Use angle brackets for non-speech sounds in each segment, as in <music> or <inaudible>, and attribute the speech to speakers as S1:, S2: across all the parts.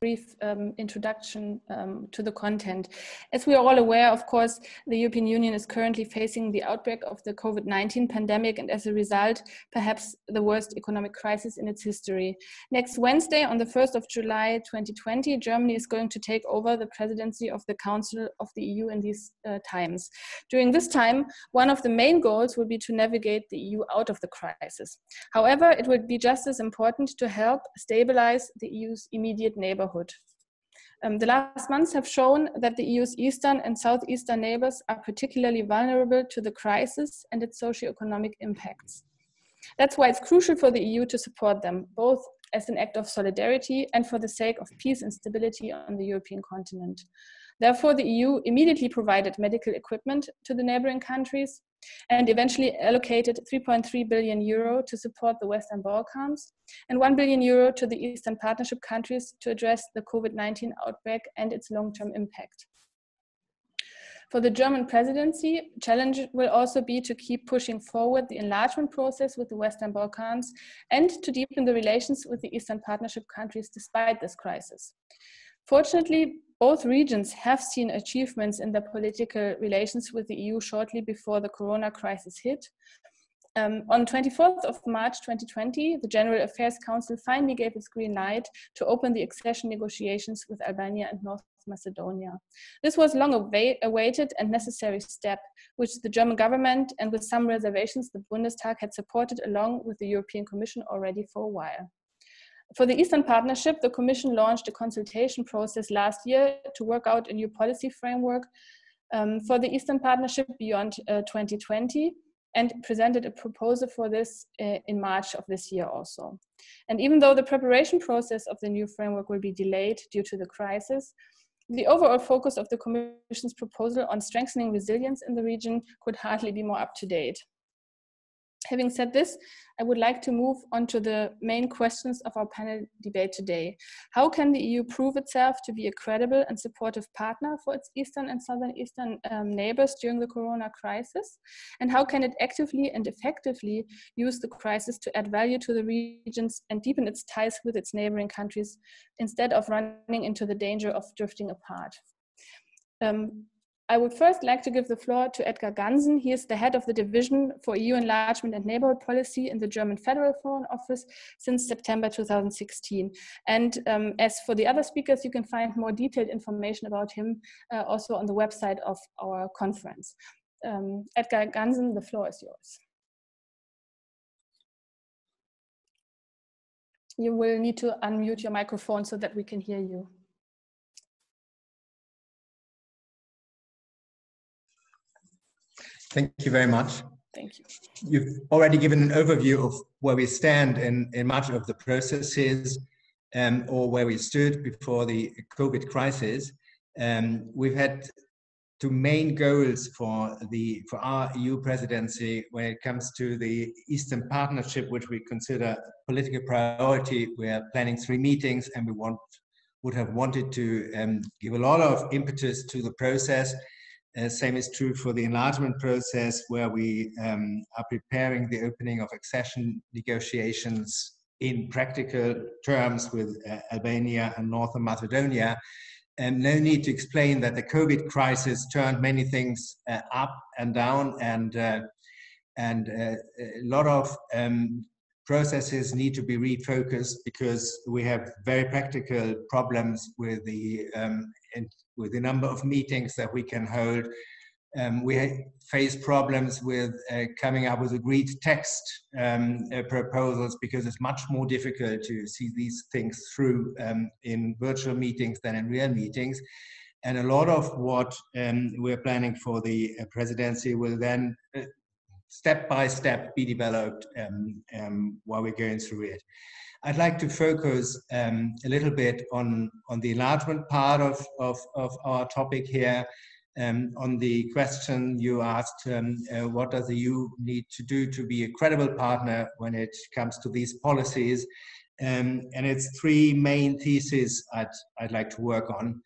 S1: brief um, introduction um, to the content. As we are all aware, of course, the European Union is currently facing the outbreak of the COVID 19 pandemic, and as a result, perhaps the worst economic crisis in its history. Next Wednesday, on the 1st of July 2020, Germany is going to take over the presidency of the Council of the EU in these uh, times. During this time, one of the main goals will be to navigate the EU out of the crisis. However, it will be just as important to help stabilize the EU's immediate neighborhood neighborhood. Um, the last months have shown that the EU's eastern and southeastern neighbors are particularly vulnerable to the crisis and its socio-economic impacts. That's why it's crucial for the EU to support them, both as an act of solidarity and for the sake of peace and stability on the European continent. Therefore, the EU immediately provided medical equipment to the neighboring countries and eventually allocated 3.3 billion euro to support the Western Balkans and 1 billion euro to the Eastern Partnership countries to address the COVID-19 outbreak and its long-term impact. For the German presidency, challenge will also be to keep pushing forward the enlargement process with the Western Balkans and to deepen the relations with the Eastern Partnership countries despite this crisis. Fortunately, both regions have seen achievements in their political relations with the EU shortly before the corona crisis hit. Um, on 24th of March 2020, the General Affairs Council finally gave its green light to open the accession negotiations with Albania and North Macedonia. This was a long awaited and necessary step, which the German government and with some reservations the Bundestag had supported along with the European Commission already for a while. For the Eastern Partnership, the Commission launched a consultation process last year to work out a new policy framework um, for the Eastern Partnership beyond uh, 2020 and presented a proposal for this uh, in March of this year also. And even though the preparation process of the new framework will be delayed due to the crisis, the overall focus of the Commission's proposal on strengthening resilience in the region could hardly be more up to date. Having said this, I would like to move on to the main questions of our panel debate today. How can the EU prove itself to be a credible and supportive partner for its eastern and southern eastern um, neighbors during the corona crisis? And how can it actively and effectively use the crisis to add value to the regions and deepen its ties with its neighboring countries instead of running into the danger of drifting apart? Um, I would first like to give the floor to Edgar Gansen. He is the head of the Division for EU Enlargement and Neighborhood Policy in the German Federal Foreign Office since September 2016. And um, as for the other speakers, you can find more detailed information about him uh, also on the website of our conference. Um, Edgar Gansen, the floor is yours. You will need to unmute your microphone so that we can hear you.
S2: Thank you very much.
S1: Thank you.
S2: You've already given an overview of where we stand in, in much of the processes um, or where we stood before the COVID crisis. Um, we've had two main goals for the for our EU presidency when it comes to the Eastern Partnership, which we consider political priority. We are planning three meetings, and we want would have wanted to um, give a lot of impetus to the process uh, same is true for the enlargement process, where we um, are preparing the opening of accession negotiations in practical terms with uh, Albania and Northern Macedonia. And no need to explain that the COVID crisis turned many things uh, up and down, and uh, and uh, a lot of um, processes need to be refocused because we have very practical problems with the um, with the number of meetings that we can hold. Um, we face problems with uh, coming up with agreed text um, uh, proposals because it's much more difficult to see these things through um, in virtual meetings than in real meetings. And a lot of what um, we're planning for the uh, presidency will then uh, step by step be developed um, um, while we're going through it. I'd like to focus um, a little bit on, on the enlargement part of, of, of our topic here, um, on the question you asked, um, uh, what does the EU need to do to be a credible partner when it comes to these policies? Um, and it's three main theses I'd, I'd like to work on.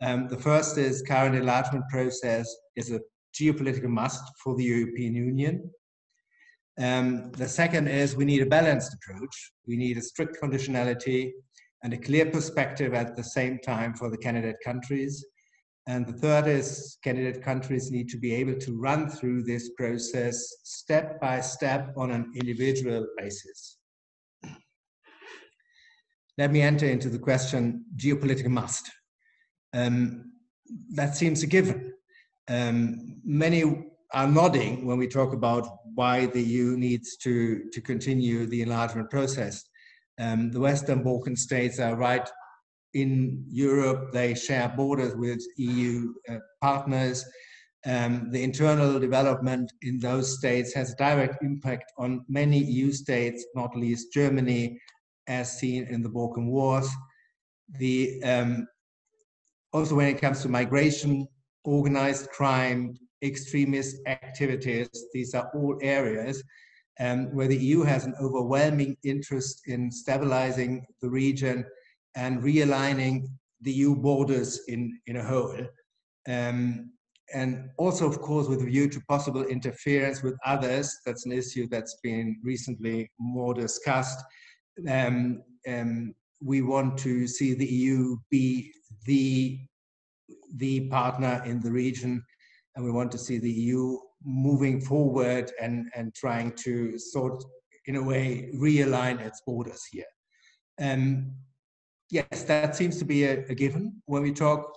S2: The first is current enlargement process is a geopolitical must for the European Union. Um, the second is we need a balanced approach. We need a strict conditionality and a clear perspective at the same time for the candidate countries. And the third is candidate countries need to be able to run through this process step by step on an individual basis. Let me enter into the question geopolitical must. Um, that seems a given. Um, many are nodding when we talk about why the EU needs to, to continue the enlargement process. Um, the Western Balkan states are right in Europe, they share borders with EU uh, partners. Um, the internal development in those states has a direct impact on many EU states, not least Germany, as seen in the Balkan Wars. The, um, also, when it comes to migration, organized crime, extremist activities, these are all areas um, where the EU has an overwhelming interest in stabilizing the region and realigning the EU borders in, in a whole. Um, and also, of course, with a view to possible interference with others, that's an issue that's been recently more discussed. Um, um, we want to see the EU be the, the partner in the region, and we want to see the EU moving forward and, and trying to sort, in a way, realign its borders here. Um, yes, that seems to be a, a given. When we talk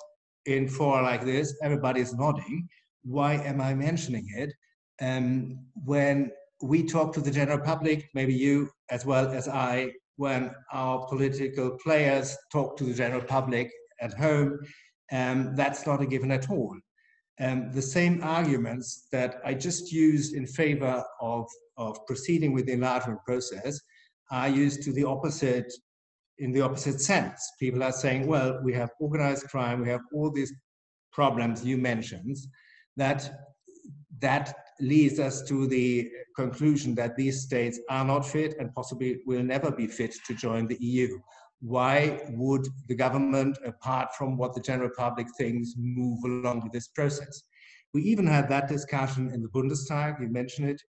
S2: in fora like this, everybody's nodding. Why am I mentioning it? Um, when we talk to the general public, maybe you as well as I, when our political players talk to the general public at home, um, that's not a given at all. Um, the same arguments that I just used in favor of, of proceeding with the enlargement process are used to the opposite in the opposite sense. People are saying, well, we have organized crime, we have all these problems you mentioned, that that leads us to the conclusion that these states are not fit and possibly will never be fit to join the EU. Why would the government, apart from what the general public thinks, move along with this process? We even had that discussion in the Bundestag, you mentioned it,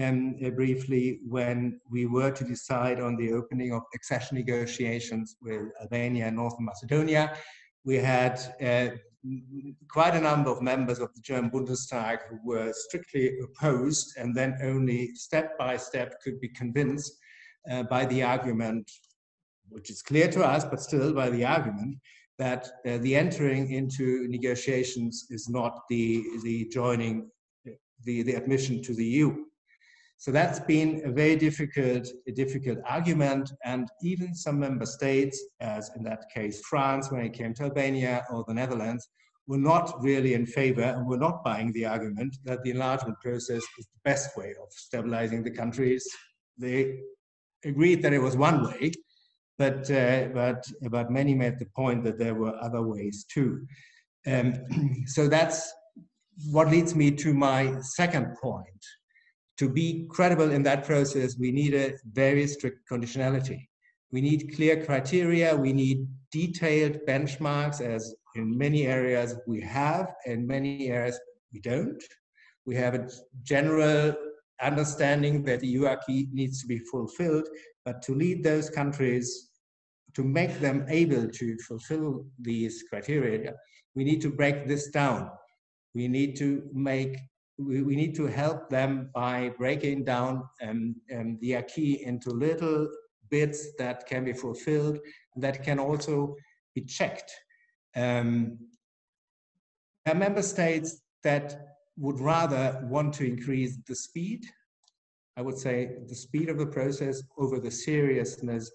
S2: um, uh, briefly when we were to decide on the opening of accession negotiations with Albania and Northern Macedonia. We had uh, quite a number of members of the German Bundestag who were strictly opposed and then only step by step could be convinced uh, by the argument, which is clear to us, but still by the argument that uh, the entering into negotiations is not the, the joining, the, the admission to the EU. So that's been a very difficult, a difficult argument. And even some member states, as in that case France, when it came to Albania or the Netherlands, were not really in favor and were not buying the argument that the enlargement process is the best way of stabilizing the countries. They agreed that it was one way, but, uh, but, but many made the point that there were other ways too. Um, <clears throat> so that's what leads me to my second point, to be credible in that process, we need a very strict conditionality. We need clear criteria. We need detailed benchmarks, as in many areas we have, in many areas we don't. We have a general understanding that the UAC needs to be fulfilled, but to lead those countries, to make them able to fulfill these criteria, we need to break this down. We need to make we, we need to help them by breaking down um, um, the acquis into little bits that can be fulfilled, that can also be checked. Um, there are member states that would rather want to increase the speed, I would say the speed of the process over the seriousness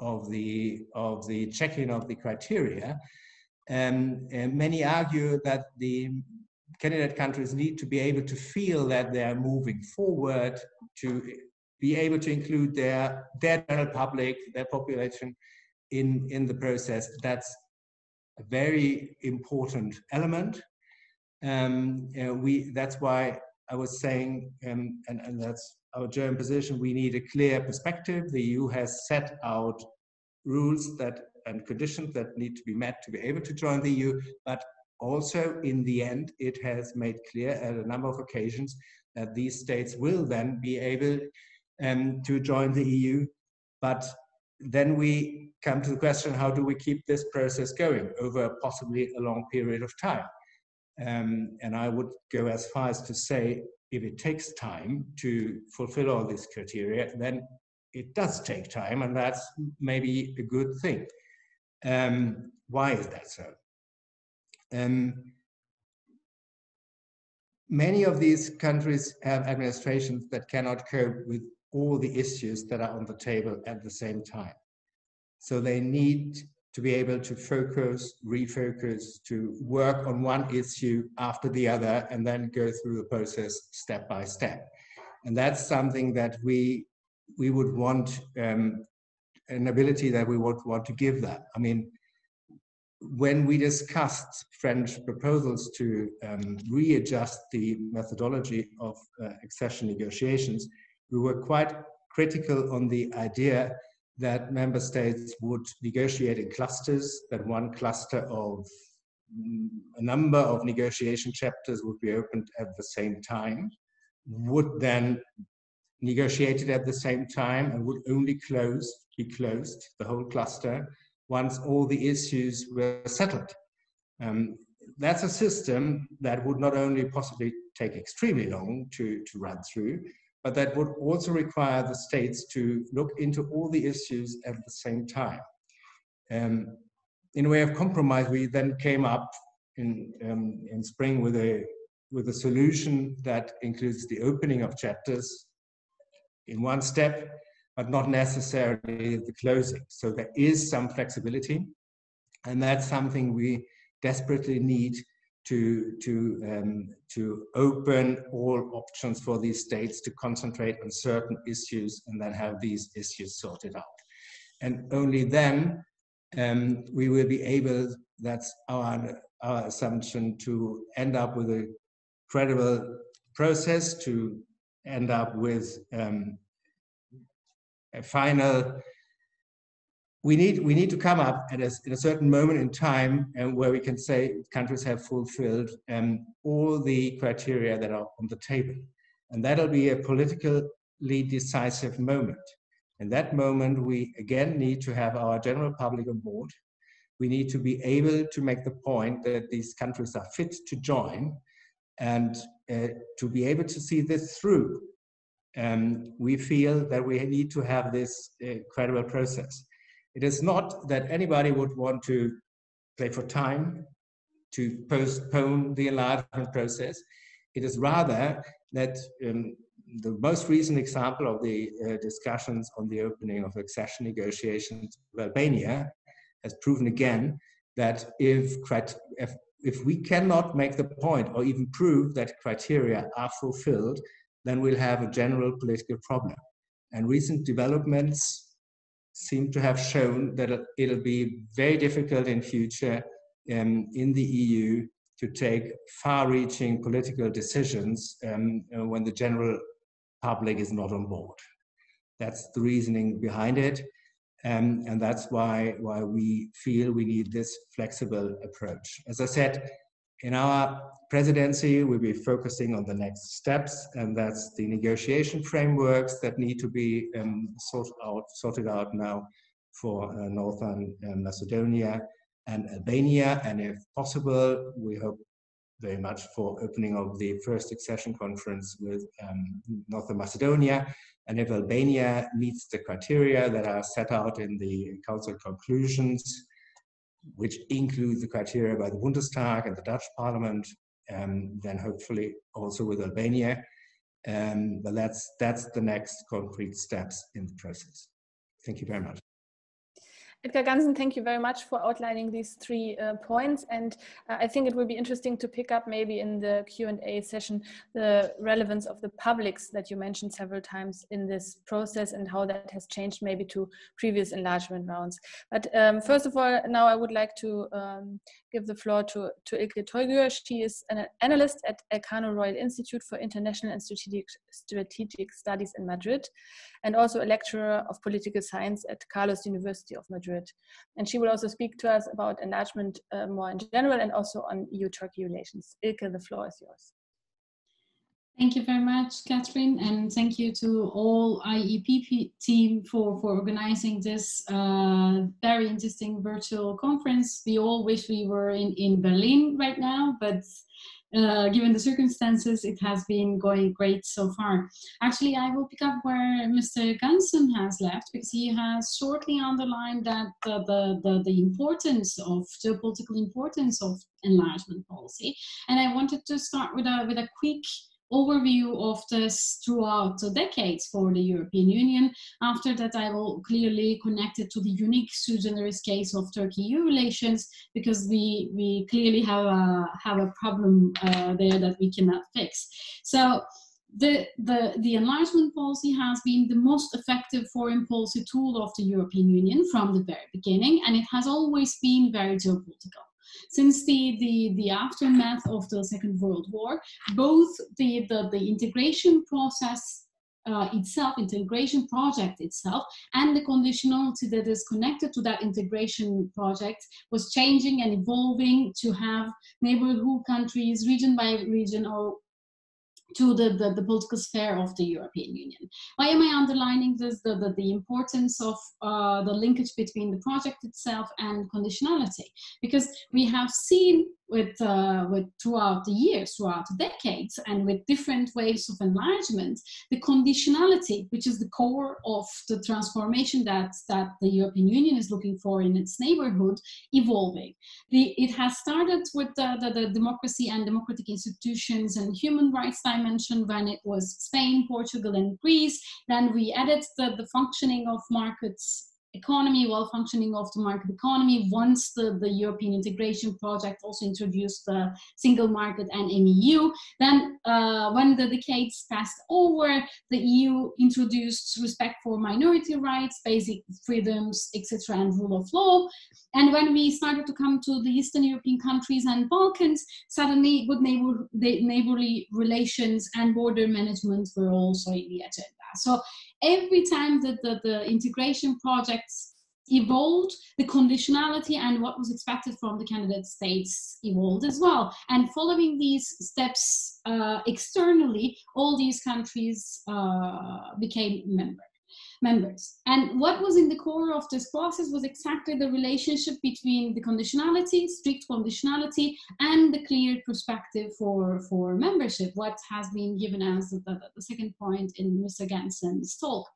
S2: of the, of the checking of the criteria. Um, and many argue that the candidate countries need to be able to feel that they're moving forward, to be able to include their, their general public, their population in, in the process. That's a very important element. Um, we, that's why I was saying, um, and, and that's our German position, we need a clear perspective. The EU has set out rules that and conditions that need to be met to be able to join the EU, but also, in the end, it has made clear at a number of occasions that these states will then be able um, to join the EU, but then we come to the question, how do we keep this process going over possibly a long period of time? Um, and I would go as far as to say, if it takes time to fulfill all these criteria, then it does take time, and that's maybe a good thing. Um, why is that so? Um, many of these countries have administrations that cannot cope with all the issues that are on the table at the same time. So they need to be able to focus, refocus, to work on one issue after the other, and then go through the process step by step. And that's something that we we would want um, an ability that we would want to give that. I mean, when we discussed French proposals to um, readjust the methodology of uh, accession negotiations, we were quite critical on the idea that member states would negotiate in clusters, that one cluster of mm, a number of negotiation chapters would be opened at the same time, would then negotiate it at the same time and would only close, be closed, the whole cluster, once all the issues were settled. Um, that's a system that would not only possibly take extremely long to, to run through, but that would also require the states to look into all the issues at the same time. Um, in a way of compromise, we then came up in, um, in spring with a, with a solution that includes the opening of chapters in one step, but not necessarily the closing. So there is some flexibility, and that's something we desperately need to, to, um, to open all options for these states to concentrate on certain issues and then have these issues sorted out. And only then um, we will be able, that's our, our assumption, to end up with a credible process, to end up with um, a final we need we need to come up at a, at a certain moment in time and where we can say countries have fulfilled um, all the criteria that are on the table. And that'll be a politically decisive moment. In that moment we again need to have our general public on board. We need to be able to make the point that these countries are fit to join and uh, to be able to see this through. Um, we feel that we need to have this uh, credible process it is not that anybody would want to play for time to postpone the enlargement process. It is rather that um, the most recent example of the uh, discussions on the opening of accession negotiations with Albania has proven again that if, if, if we cannot make the point or even prove that criteria are fulfilled, then we'll have a general political problem. And recent developments seem to have shown that it'll be very difficult in future um, in the EU to take far-reaching political decisions um, when the general public is not on board. That's the reasoning behind it. Um, and that's why, why we feel we need this flexible approach. As I said, in our presidency, we'll be focusing on the next steps, and that's the negotiation frameworks that need to be um, sorted, out, sorted out now for uh, Northern uh, Macedonia and Albania. And if possible, we hope very much for opening of the first accession conference with um, Northern Macedonia. And if Albania meets the criteria that are set out in the Council conclusions, which include the criteria by the Bundestag and the Dutch Parliament, um, then hopefully also with Albania. Um, but that's that's the next concrete steps in the process. Thank you very much.
S1: Edgar Gansen, thank you very much for outlining these three uh, points. And uh, I think it will be interesting to pick up maybe in the Q&A session the relevance of the publics that you mentioned several times in this process and how that has changed maybe to previous enlargement rounds. But um, first of all, now I would like to um, give the floor to, to Ilke Toygür. She is an analyst at Elcano Royal Institute for International and Strategic, Strategic Studies in Madrid and also a lecturer of political science at Carlos University of Madrid. And she will also speak to us about enlargement uh, more in general and also on EU-Turkey relations. Ilke, the floor is yours.
S3: Thank you very much, Catherine, and thank you to all IEP team for, for organizing this uh, very interesting virtual conference. We all wish we were in, in Berlin right now, but uh, given the circumstances, it has been going great so far. Actually, I will pick up where Mr. Gansen has left because he has shortly underlined that the, the, the, importance of geopolitical importance of enlargement policy. And I wanted to start with a, with a quick overview of this throughout the decades for the European Union. After that, I will clearly connect it to the unique sui generis case of Turkey-EU relations because we, we clearly have a, have a problem uh, there that we cannot fix. So the, the, the enlargement policy has been the most effective foreign policy tool of the European Union from the very beginning, and it has always been very geopolitical. Since the, the, the aftermath of the Second World War, both the, the, the integration process uh, itself, integration project itself, and the conditionality that is connected to that integration project was changing and evolving to have neighborhood countries, region by region, or to the, the, the, political sphere of the European Union. Why am I underlining this? The, the, the importance of uh, the linkage between the project itself and conditionality. Because we have seen with, uh, with throughout the years, throughout the decades, and with different waves of enlargement, the conditionality, which is the core of the transformation that, that the European Union is looking for in its neighborhood, evolving. The, it has started with the, the, the democracy and democratic institutions and human rights dimension when it was Spain, Portugal, and Greece. Then we added the, the functioning of markets economy, well functioning of the market economy. Once the, the European integration project also introduced the single market and MEU, then uh, when the decades passed over, the EU introduced respect for minority rights, basic freedoms, etc., and rule of law. And when we started to come to the Eastern European countries and Balkans, suddenly good neighbor, neighborly relations and border management were also in the agenda. So every time that the, the integration projects evolved, the conditionality and what was expected from the candidate states evolved as well. And following these steps uh, externally, all these countries uh, became members members. And what was in the core of this process was exactly the relationship between the conditionality, strict conditionality, and the clear perspective for, for membership, what has been given as the, the, second point in Mr. Gansen's talk.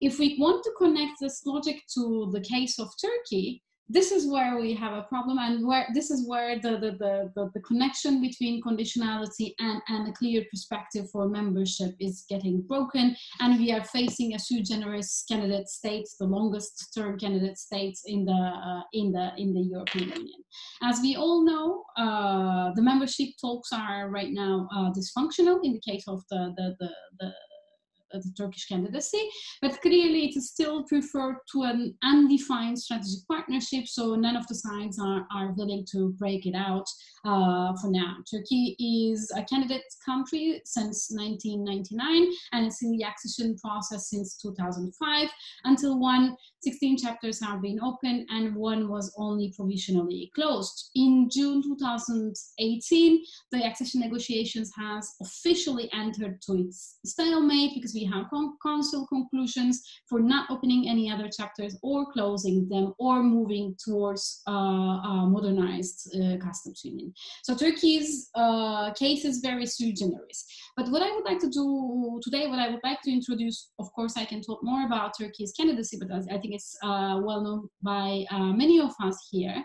S3: If we want to connect this logic to the case of Turkey, this is where we have a problem and where this is where the, the, the, the, the connection between conditionality and, and a clear perspective for membership is getting broken. And we are facing a sui generis candidate state the longest term candidate states in the uh, in the in the european union. As we all know uh, the membership talks are right now uh, dysfunctional in the case of the the, the, the the Turkish candidacy, but clearly it is still preferred to an undefined strategic partnership, so none of the sides are, are willing to break it out uh, for now. Turkey is a candidate country since 1999, and it's in the accession process since 2005, until one 16 chapters have been opened and one was only provisionally closed. In June 2018, the accession negotiations has officially entered to its stalemate because have council conclusions for not opening any other chapters or closing them or moving towards uh, a modernized uh, customs union. So Turkey's uh, case is very sui generis. But what I would like to do today, what I would like to introduce, of course, I can talk more about Turkey's candidacy, but I think it's uh, well known by many of us here,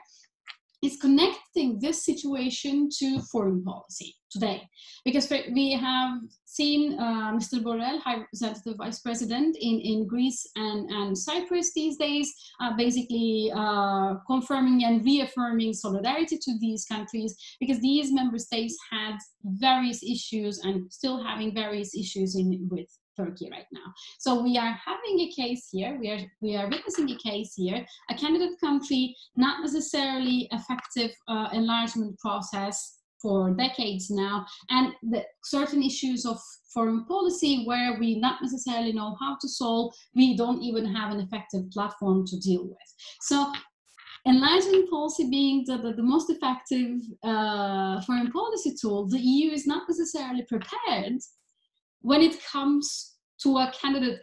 S3: is connecting this situation to foreign policy today. Because we have seen uh, Mr. Borrell, High Representative Vice President in, in Greece and, and Cyprus these days, uh, basically uh, confirming and reaffirming solidarity to these countries because these member states had various issues and still having various issues in, with Turkey right now. So we are having a case here, we are, we are witnessing a case here, a candidate country, not necessarily effective uh, enlargement process for decades now, and the certain issues of foreign policy where we not necessarily know how to solve, we don't even have an effective platform to deal with. So enlargement policy being the, the, the most effective uh, foreign policy tool, the EU is not necessarily prepared when it comes to a candidate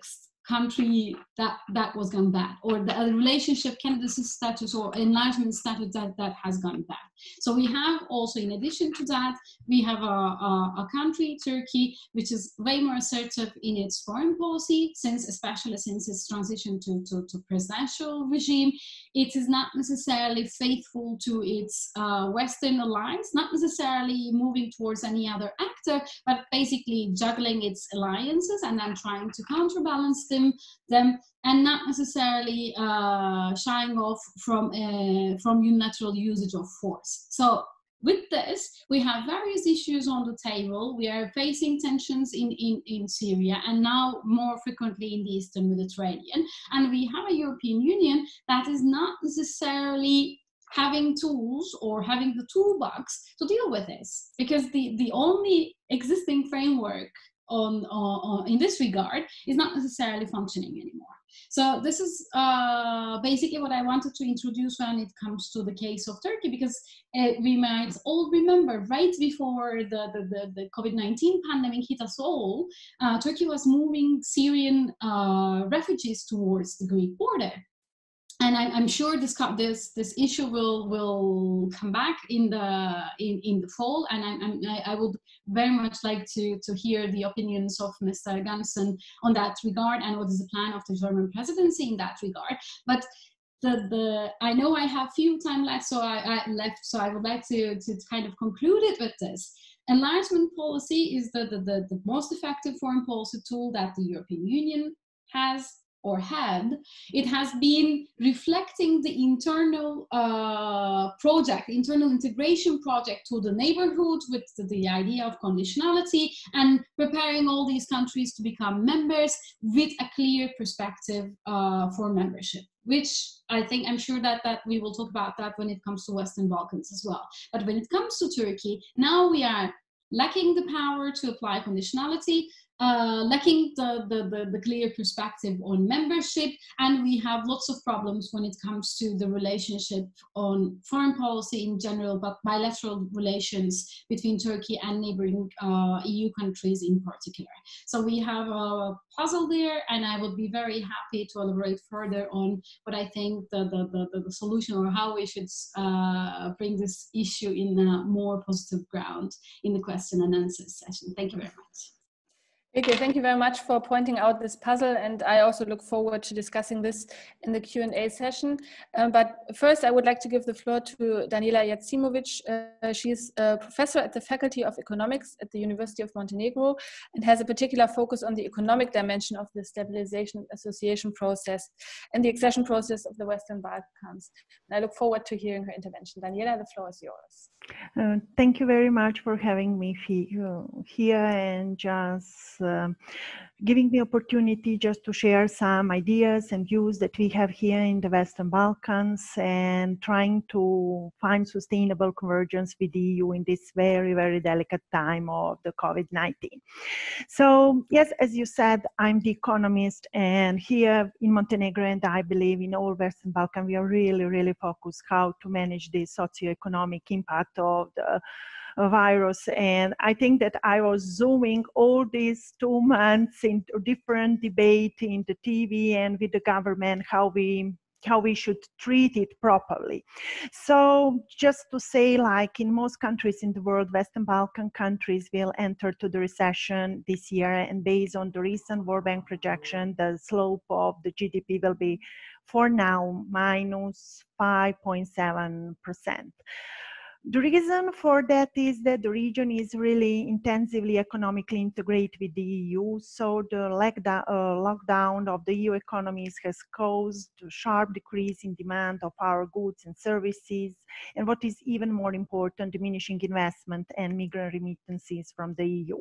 S3: country that that was gone bad or the relationship candidacy status or enlightenment status that that has gone bad. So we have also in addition to that we have a, a, a country turkey which is way more assertive in its foreign policy since especially since its transition to, to, to presidential regime it is not necessarily faithful to its uh, western alliance not necessarily moving towards any other actor but basically juggling its alliances and then trying to counterbalance them them and not necessarily uh, shying off from uh, from unilateral usage of force. So with this, we have various issues on the table. We are facing tensions in, in, in Syria and now more frequently in the Eastern Mediterranean. And we have a European Union that is not necessarily having tools or having the toolbox to deal with this because the, the only existing framework on, on, on in this regard is not necessarily functioning anymore. So this is uh, basically what I wanted to introduce when it comes to the case of Turkey, because uh, we might all remember right before the, the, the, the COVID-19 pandemic hit us all, uh, Turkey was moving Syrian uh, refugees towards the Greek border and I'm, I'm, sure this this this issue will will come back in the in, in the fall. And I'm, i I would very much like to to hear the opinions of Mr. Gunnarsson on that regard and what is the plan of the German presidency in that regard. But the, the I know I have few time left so I, I left so I would like to to kind of conclude it with this. Enlargement policy is the, the, the, the most effective foreign policy tool that the European Union has or had, it has been reflecting the internal uh, project, internal integration project to the neighborhood with the, the, idea of conditionality and preparing all these countries to become members with a clear perspective uh, for membership which I think I'm sure that that we will talk about that when it comes to Western Balkans as well. But when it comes to Turkey, now we are lacking the power to apply conditionality uh, lacking the, the, the, the, clear perspective on membership, and we have lots of problems when it comes to the relationship on foreign policy in general, but bilateral relations between Turkey and neighboring uh, EU countries in particular. So we have a puzzle there, and I would be very happy to elaborate further on what I think the, the, the, the solution or how we should uh, bring this issue in a more positive ground in the question and answer session. Thank you very much.
S1: Okay, thank you very much for pointing out this puzzle, and I also look forward to discussing this in the Q&A session. Um, but first, I would like to give the floor to Daniela Jacimovic. Uh, she's a professor at the Faculty of Economics at the University of Montenegro and has a particular focus on the economic dimension of the stabilization association process and the accession process of the Western Balkans. And I look forward to hearing her intervention. Daniela, the floor is yours.
S4: Uh, thank you very much for having me here and just Uh, giving the opportunity just to share some ideas and views that we have here in the Western Balkans and trying to find sustainable convergence with the EU in this very, very delicate time of the COVID-19. So yes, as you said, I'm the economist and here in Montenegro and I believe in all Western Balkan, we are really, really focused how to manage the socioeconomic impact of the virus. And I think that I was zooming all these two months into different debate in the TV and with the government how we how we should treat it properly. So just to say, like in most countries in the world, Western Balkan countries will enter to the recession this year. And based on the recent World Bank projection, the slope of the GDP will be for now 5.7%. The reason for that is that the region is really intensively economically integrated with the EU. So the lockdown, uh, of the EU economies has caused a sharp decrease in demand of our goods and services. And what is even more important, diminishing investment and migrant remittances from the EU.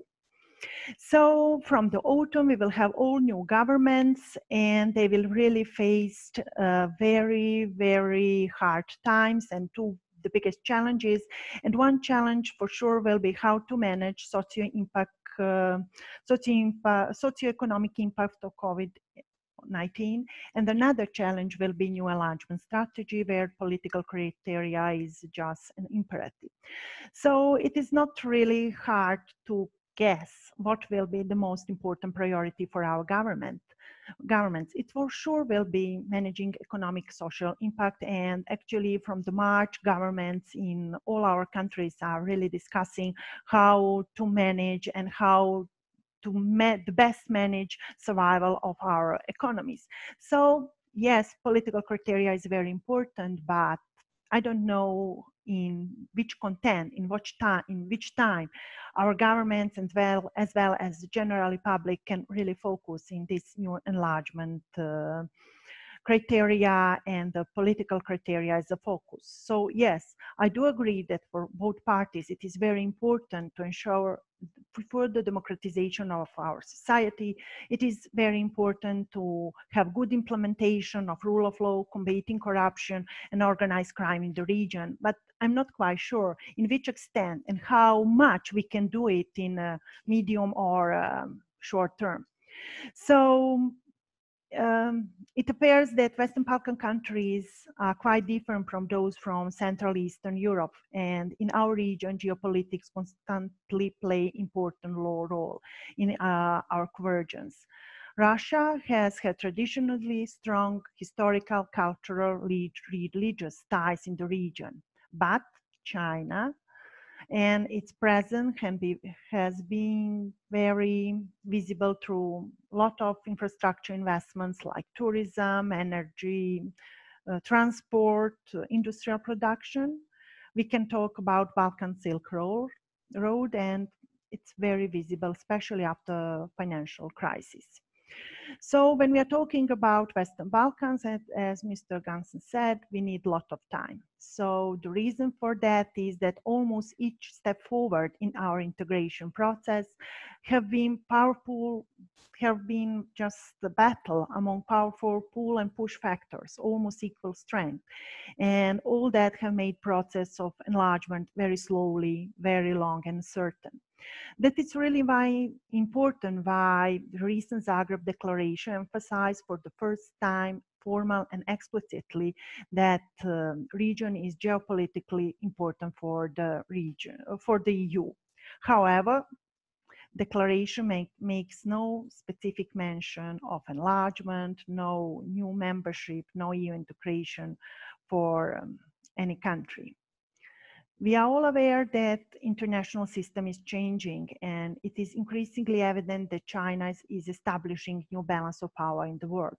S4: So from the autumn, we will have all new governments and they will really face uh, very, very hard times and two the biggest challenges. And one challenge for sure will be how to manage socio impact, uh, socio socioeconomic impact of COVID 19 and another challenge will be new enlargement strategy where political criteria is just an imperative. So it is not really hard to guess what will be the most important priority for our government governments. It for sure will be managing economic social impact and actually from the March governments in all our countries are really discussing how to manage and how to the best manage survival of our economies. So yes, political criteria is very important, but I don't know in which content, in which time, in which time our governments and well as well as the general public can really focus in this new enlargement uh, criteria and the political criteria as a focus. So yes, I do agree that for both parties it is very important to ensure further democratization of our society. It is very important to have good implementation of rule of law, combating corruption and organized crime in the region. But I'm not quite sure in which extent and how much we can do it in a medium or um, short term. So um, it appears that Western Balkan countries are quite different from those from Central Eastern Europe. And in our region, geopolitics constantly play important role in uh, our convergence. Russia has had traditionally strong historical, cultural, religious ties in the region. But China and its presence be, has been very visible through a lot of infrastructure investments like tourism, energy, uh, transport, uh, industrial production. We can talk about Balkan Silk Road, road and it's very visible, especially after financial crisis. So when we are talking about Western Balkans, as Mr. Gansen said, we need a lot of time. So the reason for that is that almost each step forward in our integration process have been powerful, have been just the battle among powerful pull and push factors, almost equal strength. And all that have made process of enlargement very slowly, very long and certain. That is really why important why the recent Zagreb Declaration emphasized for the first time formal and explicitly that uh, region is geopolitically important for the region for the EU. However, declaration make, makes no specific mention of enlargement, no new membership, no EU integration for um, any country. We are all aware that international system is changing and it is increasingly evident that China is establishing new balance of power in the world.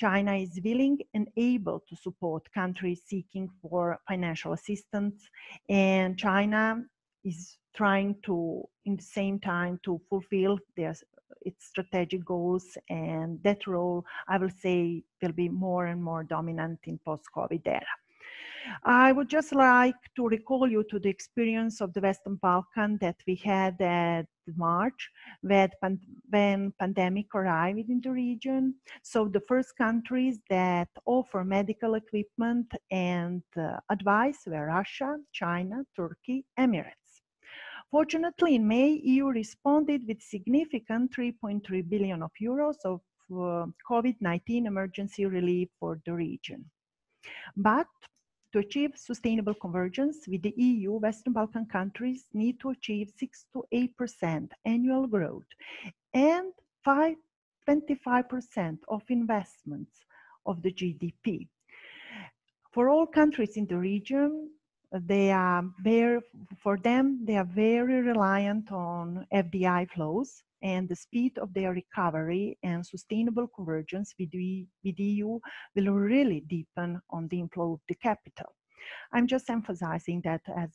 S4: China is willing and able to support countries seeking for financial assistance and China is trying to in the same time to fulfill their its strategic goals and that role I will say will be more and more dominant in post-COVID era. I would just like to recall you to the experience of the Western Balkan that we had at March when, when pandemic arrived in the region. So the first countries that offer medical equipment and uh, advice were Russia, China, Turkey, Emirates. Fortunately, in May, EU responded with significant 3.3 billion of euros of uh, COVID-19 emergency relief for the region. But to achieve sustainable convergence with the EU, Western Balkan countries need to achieve 6 to 8% annual growth and 5, 25% of investments of the GDP. For all countries in the region, they are very, for them, they are very reliant on FDI flows and the speed of their recovery and sustainable convergence with the, EU will really deepen on the inflow of the capital. I'm just emphasizing that as,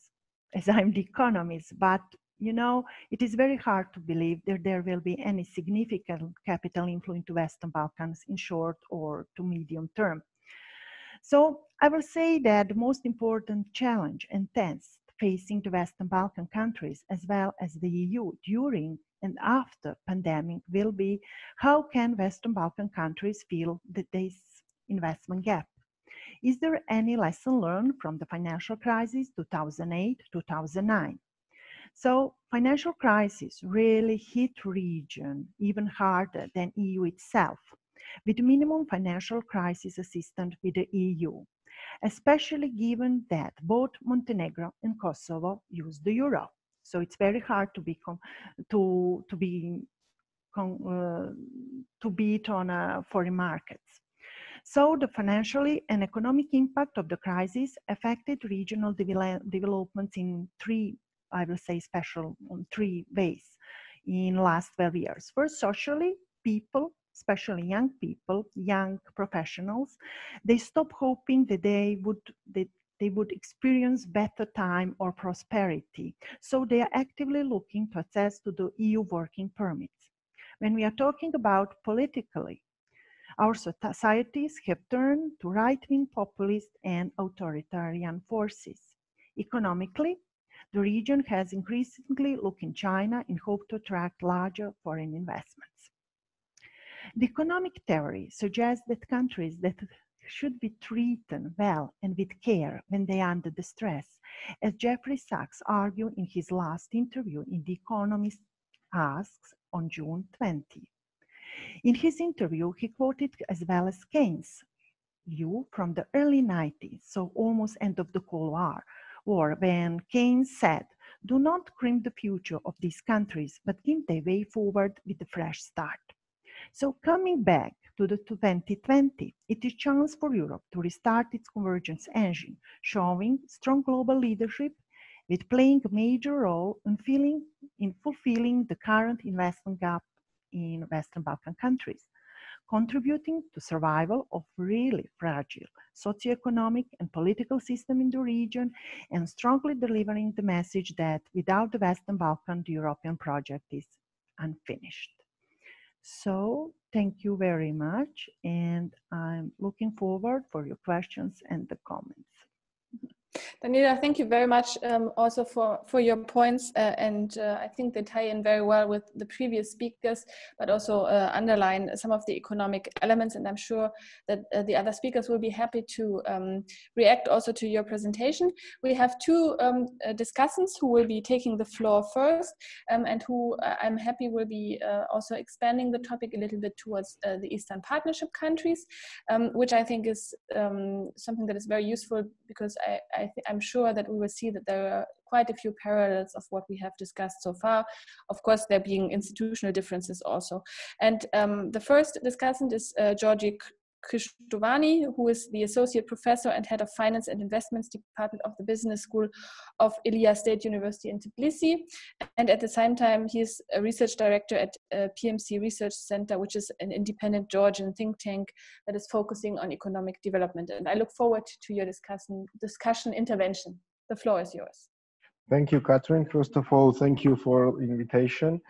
S4: as <laughs> I'm the economist, but you know, it is very hard to believe that there will be any significant capital inflow into Western Balkans in short or to medium term. So I will say that the most important challenge and test facing the Western Balkan countries as well as the EU during and after pandemic will be how can Western Balkan countries fill this investment gap? Is there any lesson learned from the financial crisis 2008-2009? So financial crisis really hit region even harder than EU itself with minimum financial crisis assistance with the EU, especially given that both Montenegro and Kosovo use the euro. So it's very hard to be to to be uh, to beat on uh, foreign markets. So the financially and economic impact of the crisis affected regional developments in three, I will say special, on three ways in last 12 years. First, socially, people, especially young people, young professionals, they stop hoping that they would, that they would experience better time or prosperity. So they are actively looking to access to the EU working permits. When we are talking about politically, our societies have turned to right-wing populist and authoritarian forces. Economically, the region has increasingly looked in China in hope to attract larger foreign investments. The economic theory suggests that countries that should be treated well and with care when they are under distress, as Jeffrey Sachs argued in his last interview in The Economist asks on June 20. In his interview, he quoted as well as Keynes' view from the early 90s, so almost end of the Cold War, war when Keynes said, do not crimp the future of these countries, but give the way forward with a fresh start. So coming back to the 2020, it is chance for Europe to restart its convergence engine, showing strong global leadership with playing a major role in, filling, in fulfilling the current investment gap in Western Balkan countries, contributing to survival of really fragile socioeconomic and political system in the region and strongly delivering the message that without the Western Balkan, the European project is unfinished. So thank you very much and I'm looking forward for your questions and the comments.
S1: Daniela, thank you very much um, also for, for your points. Uh, and uh, I think they tie in very well with the previous speakers, but also uh, underline some of the economic elements. And I'm sure that uh, the other speakers will be happy to um, react also to your presentation. We have two um, uh, discussants who will be taking the floor first um, and who uh, I'm happy will be also expanding the topic a little bit towards the Eastern Partnership countries, um, which I think is um, something that is very useful because I, I I'm sure that we will see that there are quite a few parallels of what we have discussed so far. Of course, there being institutional differences also. And um, the first discussant is uh, Khishtovani, who is the Associate Professor and Head of Finance and Investments Department of the Business School of Ilia State University in Tbilisi. And at the same time, he is a Research Director at uh, PMC Research Center, which is an independent Georgian think tank that is focusing on economic development. And I look forward to your discussion, discussion intervention. The floor is yours.
S5: Thank you, Catherine. First of all, thank you for invitation.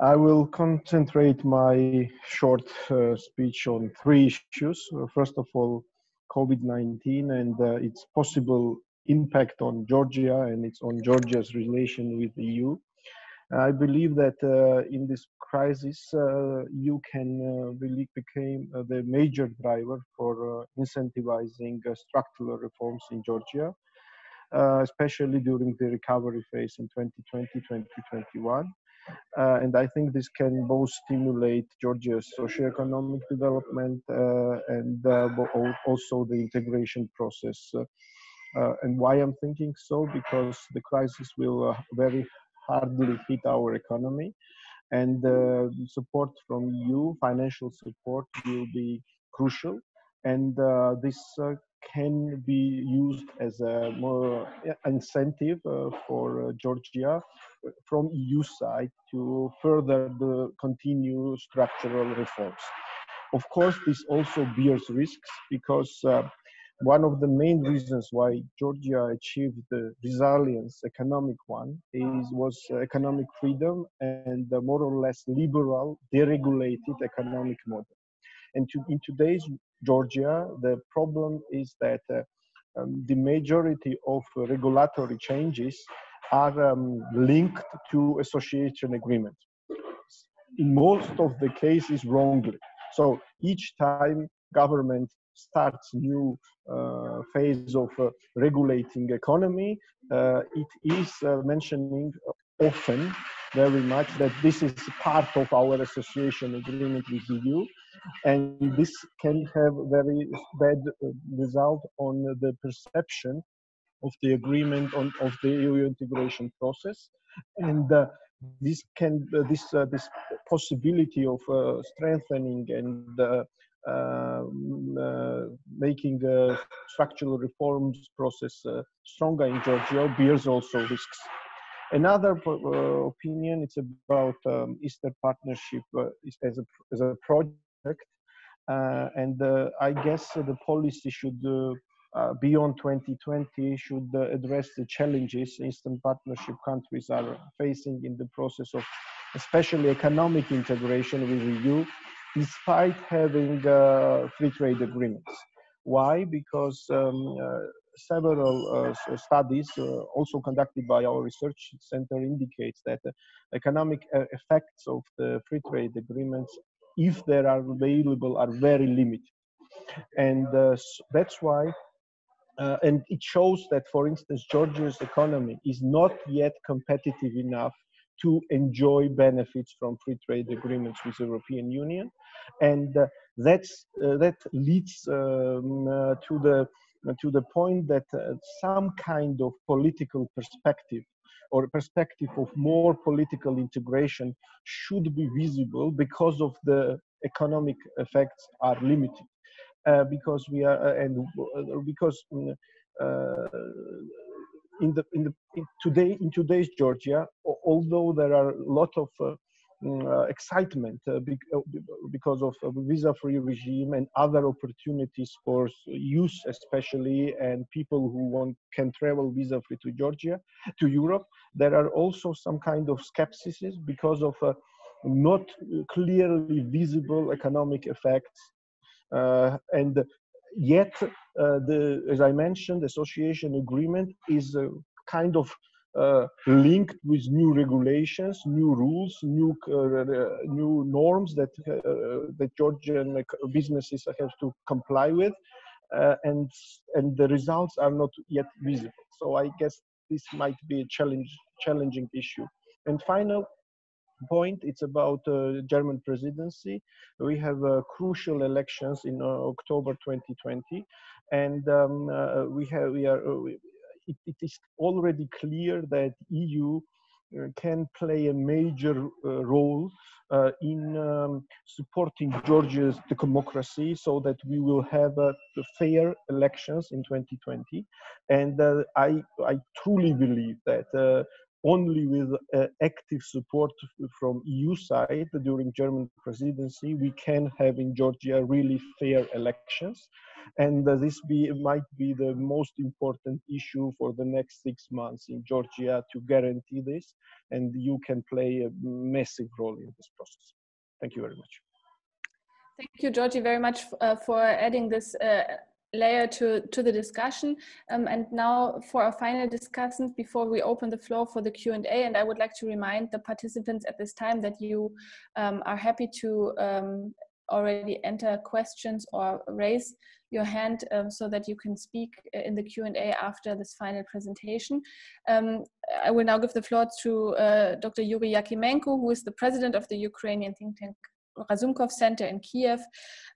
S5: I will concentrate my short uh, speech on three issues. Uh, first of all, COVID-19 and uh, its possible impact on Georgia and its on Georgia's relation with the EU. I believe that uh, in this crisis, uh, EU can uh, really become the major driver for incentivizing structural reforms in Georgia, especially during the recovery phase in 2020-2021. Uh, and I think this can both stimulate Georgia's socioeconomic development uh, and uh, also the integration process. Uh, uh, and why I'm thinking so? Because the crisis will uh, very hardly hit our economy, and support from EU, financial support, will be crucial. And this can be used as a more incentive uh, for uh, Georgia from EU side to further the continue structural reforms. Of course, this also bears risks because uh, one of the main reasons why Georgia achieved the resilience, economic one, is was economic freedom and the more or less liberal, deregulated economic model. And to, in today's Georgia, the problem is that uh, um, the majority of regulatory changes are um, linked to association agreement. In most of the cases, wrongly. So each time government starts new uh, phase of uh, regulating economy, uh, it is uh, mentioning often very much that this is part of our association agreement with EU, and this can have very bad result on the perception of the agreement on of the EU integration process, and uh, this can uh, this uh, this possibility of uh, strengthening and uh, um, uh, making the structural reforms process stronger in Georgia bears also risks. Another opinion it's about um, Eastern Partnership as a as a project, and I guess the policy should uh, beyond 2020 should uh, address the challenges Eastern Partnership countries are facing in the process of especially economic integration with the EU, despite having uh, free trade agreements. Why? Because um, uh, several uh, studies, uh, also conducted by our research center, indicates that economic effects of the free trade agreements, if they are available, are very limited. And that's why uh, and it shows that, for instance, Georgia's economy is not yet competitive enough to enjoy benefits from free trade agreements with the European Union, and uh, that's uh, that leads um, uh, to the to the point that uh, some kind of political perspective or perspective of more political integration should be visible because of the economic effects are limited. Uh, because we are uh, and uh, because mm, in the in the in today in today's Georgia, although there are a lot of uh, excitement uh, because of visa-free regime and other opportunities for youth especially and people who want can travel visa-free to Georgia to Europe. There are also some kind of skepticism because of uh, not clearly visible economic effects uh, and yet, uh, the, as I mentioned, the association agreement is a kind of uh, linked with new regulations, new rules, new uh, new norms that uh, that Georgian businesses have to comply with, and and the results are not yet visible. So I guess this might be a challenge challenging issue. And final point. It's about uh, German presidency. We have uh, crucial elections in uh, October 2020, and um, uh, we have we are. Uh, it, it is already clear that EU uh, can play a major uh, role uh, in um, supporting Georgia's democracy, so that we will have uh, fair elections in 2020. And I I truly believe that only with uh, active support from EU side during German presidency, we can have in Georgia really fair elections. And uh, this be, might be the most important issue for the next six months in Georgia to guarantee this. And EU can play a massive role in this process. Thank you very much.
S1: Thank you, Georgie, very much uh, for adding this uh, layer to, to the discussion. Um, and now for our final discussions before we open the floor for the Q&A, and I would like to remind the participants at this time that you um, are happy to um, already enter questions or raise your hand um, so that you can speak in the Q&A after this final presentation. Um, I will now give the floor to uh, Dr. Yuri Yakimenko, who is the president of the Ukrainian think tank Razumkov Center in Kiev,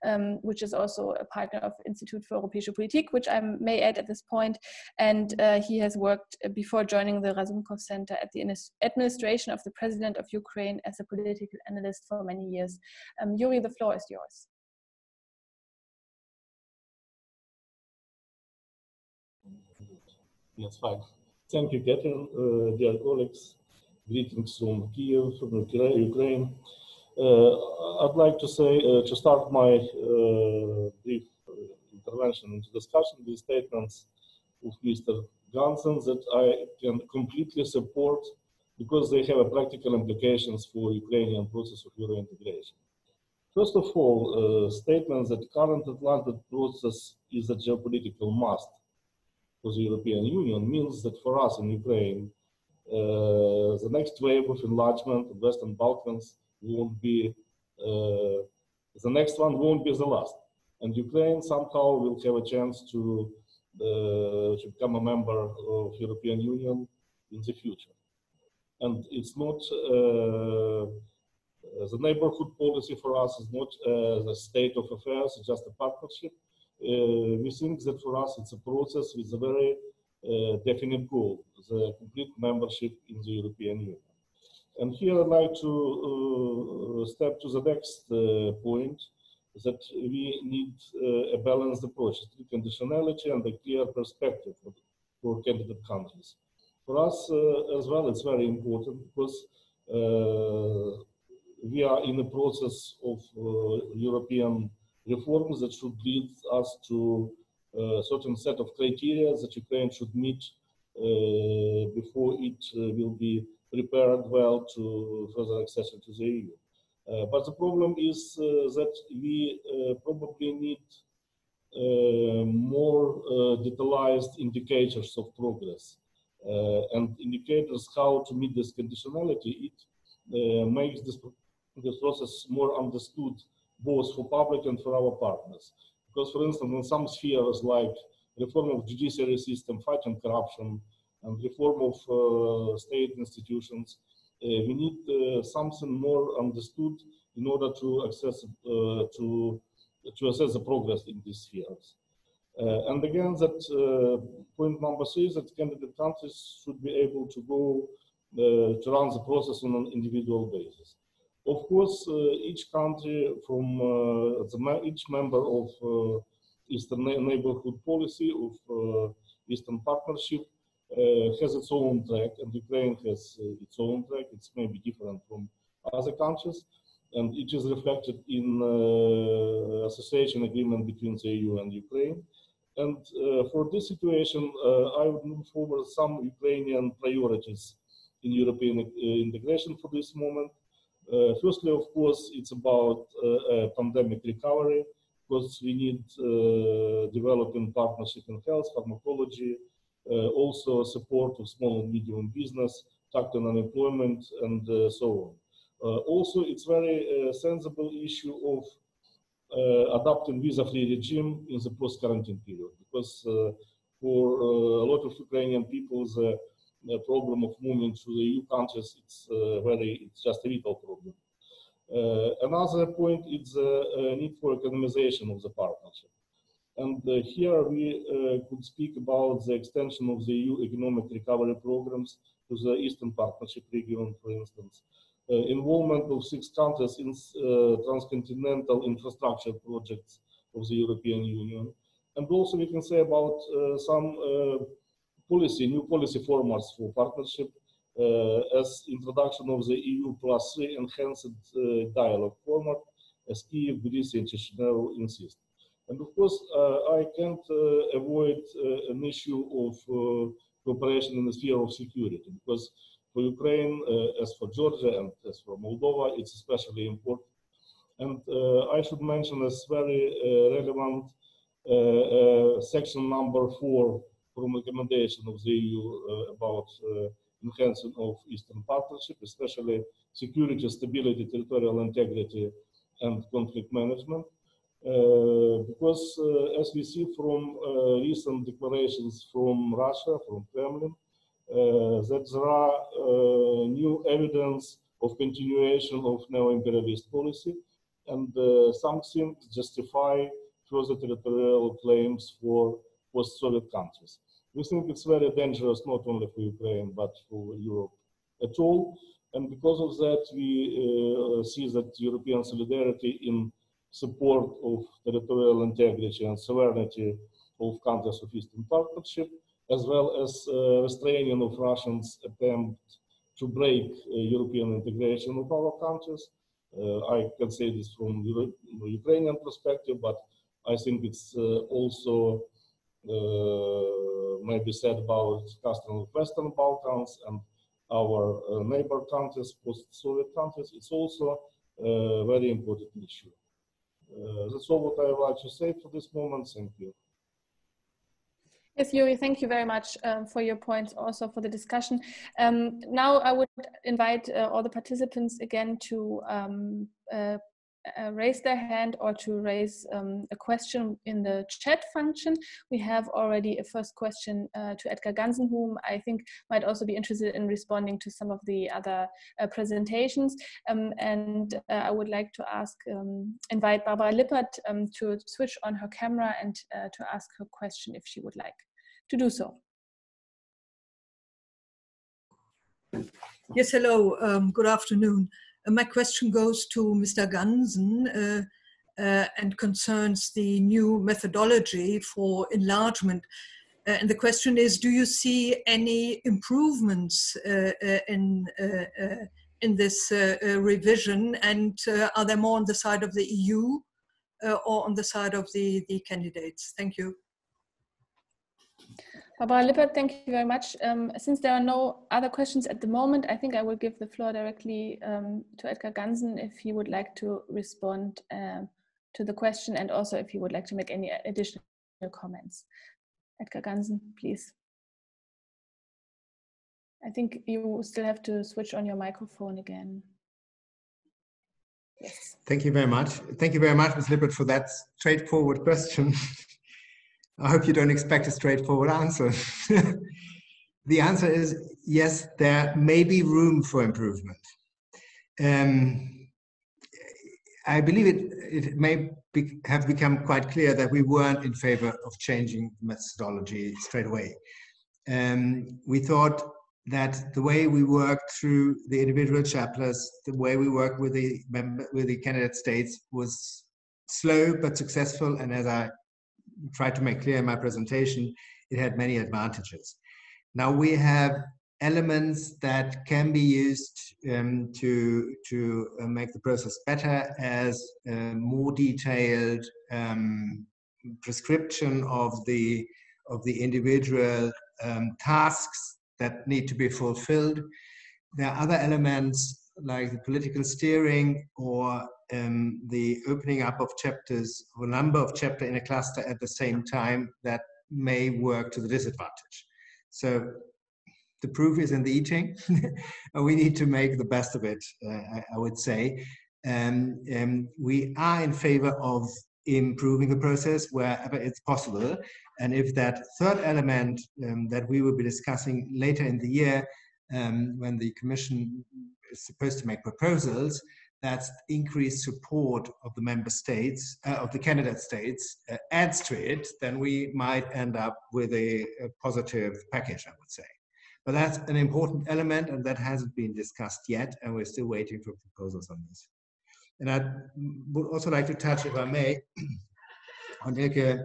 S1: um, which is also a partner of Institute for Europäische Politik, which I may add at this point. And uh, he has worked uh, before joining the Razumkov Center at the administration of the President of Ukraine as a political analyst for many years. Um, Yuri, the floor is yours.
S6: Yes, fine. Thank you, Catherine. Uh, dear colleagues, greetings from Kiev, from Ukraine. Uh, I'd like to say, uh, to start my uh, brief intervention into discussion with statements of Mr. Gansen that I can completely support because they have a practical implications for Ukrainian process of Euro integration. First of all, uh, statements that current Atlantic process is a geopolitical must for the European Union means that for us in Ukraine, uh, the next wave of enlargement of Western Balkans won't be uh, the next one won't be the last and ukraine somehow will have a chance to uh, to become a member of european union in the future and it's not uh, the neighborhood policy for us is not uh, the state of affairs, it's just a partnership. Uh, we think that for us it's a process with a very definite goal, the complete membership in the European Union. And here I'd like to step to the next point, that we need uh, a balanced approach, strict conditionality and a clear perspective for, for candidate countries. For us uh, as well, it's very important because uh, we are in the process of European reforms that should lead us to a certain set of criteria that Ukraine should meet before it will be prepared well to further accession to the EU. Uh, but the problem is uh, that we uh, probably need more detailed indicators of progress and indicators how to meet this conditionality. It makes this, this process more understood both for public and for our partners. Because, for instance, in some spheres like reform of judiciary system, fighting corruption, and reform of uh, state institutions, uh, we need uh, something more understood in order to access uh, to to assess the progress in these spheres. and again, that point number three is that candidate countries should be able to go to run the process on an individual basis. Of course, each country from the, each member of Eastern neighborhood policy of Eastern Partnership uh, has its own track, and Ukraine has uh, its own track. It's maybe different from other countries, and it is reflected in uh, association agreement between the EU and Ukraine. And uh, for this situation, uh, I would move forward some Ukrainian priorities in European uh, integration for this moment. firstly, of course, it's about pandemic recovery, because we need developing partnership in health, pharmacology, uh, also support of small and medium business, tackling unemployment, and uh, so on. Uh, also, it's very sensible issue of adopting visa-free regime in the post-quarantine period, because for a lot of Ukrainian people, the, the, problem of moving to the EU countries, it's very, it's just a vital problem. Uh, another point is the uh, need for economization of the partnership. And uh, here we uh, could speak about the extension of the EU economic recovery programs to the Eastern Partnership region, for instance. Uh, involvement of six countries in transcontinental infrastructure projects of the European Union. And also we can say about some policy, new policy formats for partnership uh, as introduction of the EU plus three enhanced uh, dialogue format, as Kiev, Greece, and Chisinau insist. And of course, uh, I can't uh, avoid uh, an issue of uh, cooperation in the sphere of security because for Ukraine, uh, as for Georgia and as for Moldova, it's especially important. And uh, I should mention as very relevant section number four from recommendation of the EU about enhancing of Eastern Partnership, especially security, stability, territorial integrity, and conflict management. Uh, because uh, as we see from uh, recent declarations from Russia, from Kremlin, that there are new evidence of continuation of neo-imperialist policy and some things justify further territorial claims for post-Soviet countries. We think it's very dangerous not only for Ukraine but for Europe at all. And because of that, we uh, see that European solidarity in support of territorial integrity and sovereignty of countries of Eastern Partnership, as well as uh, restraining of Russians' attempt to break uh, European integration of our countries. Uh, I can say this from the Ukrainian perspective, but I think it's uh, also uh, maybe said about custom of Western Balkans and our uh, neighbor countries, post-Soviet countries. It's also a very important issue. That's all what I would like to say for this moment. Thank you.
S1: Yes, Yuri, thank you very much um, for your points, also for the discussion. Um, now I would invite uh, all the participants again to um, uh, uh, raise their hand or to raise um, a question in the chat function. We have already a first question uh, to Edgar Gansen, whom I think might also be interested in responding to some of the other uh, presentations. Um, and uh, I would like to ask, um, invite Barbara Lippert um, to switch on her camera and uh, to ask her question if she would like to do so.
S7: Yes, hello. Um, good afternoon. Uh, my question goes to Mr. Gansen uh, uh, and concerns the new methodology for enlargement. Uh, and the question is, do you see any improvements uh, uh, in, in this revision? And are they more on the side of the EU or on the side of the, the candidates? Thank you.
S1: Barbara Lippert, thank you very much. Um, since there are no other questions at the moment, I think I will give the floor directly um, to Edgar Gansen if he would like to respond um, to the question and also if he would like to make any additional comments. Edgar Gansen, please. I think you still have to switch on your microphone again.
S2: Yes. Thank you very much. Thank you very much, Ms. Lippert, for that straightforward question. <laughs> I hope you don't expect a straightforward answer. <laughs> the answer is yes, there may be room for improvement. Um, I believe it, it may be, have become quite clear that we weren't in favor of changing methodology straight away. Um, we thought that the way we worked through the individual chapters, the way we worked with the member, with the candidate states was slow but successful. And as I tried to make clear in my presentation, it had many advantages. Now we have elements that can be used um, to, to uh, make the process better as a more detailed um, prescription of the, of the individual um, tasks that need to be fulfilled. There are other elements like the political steering or um, the opening up of chapters or number of chapter in a cluster at the same time that may work to the disadvantage. So the proof is in the eating. <laughs> we need to make the best of it, uh, I, I, would say. Um, um, we are in favor of improving the process wherever it's possible. And if that third element um, that we will be discussing later in the year, um, when the Commission is supposed to make proposals, that's increased support of the member states, uh, of the candidate states, uh, adds to it, then we might end up with a, a, positive package, I would say. But that's an important element and that hasn't been discussed yet, and we're still waiting for proposals on this. And I would also like to touch, if I may, <clears throat> on Ilke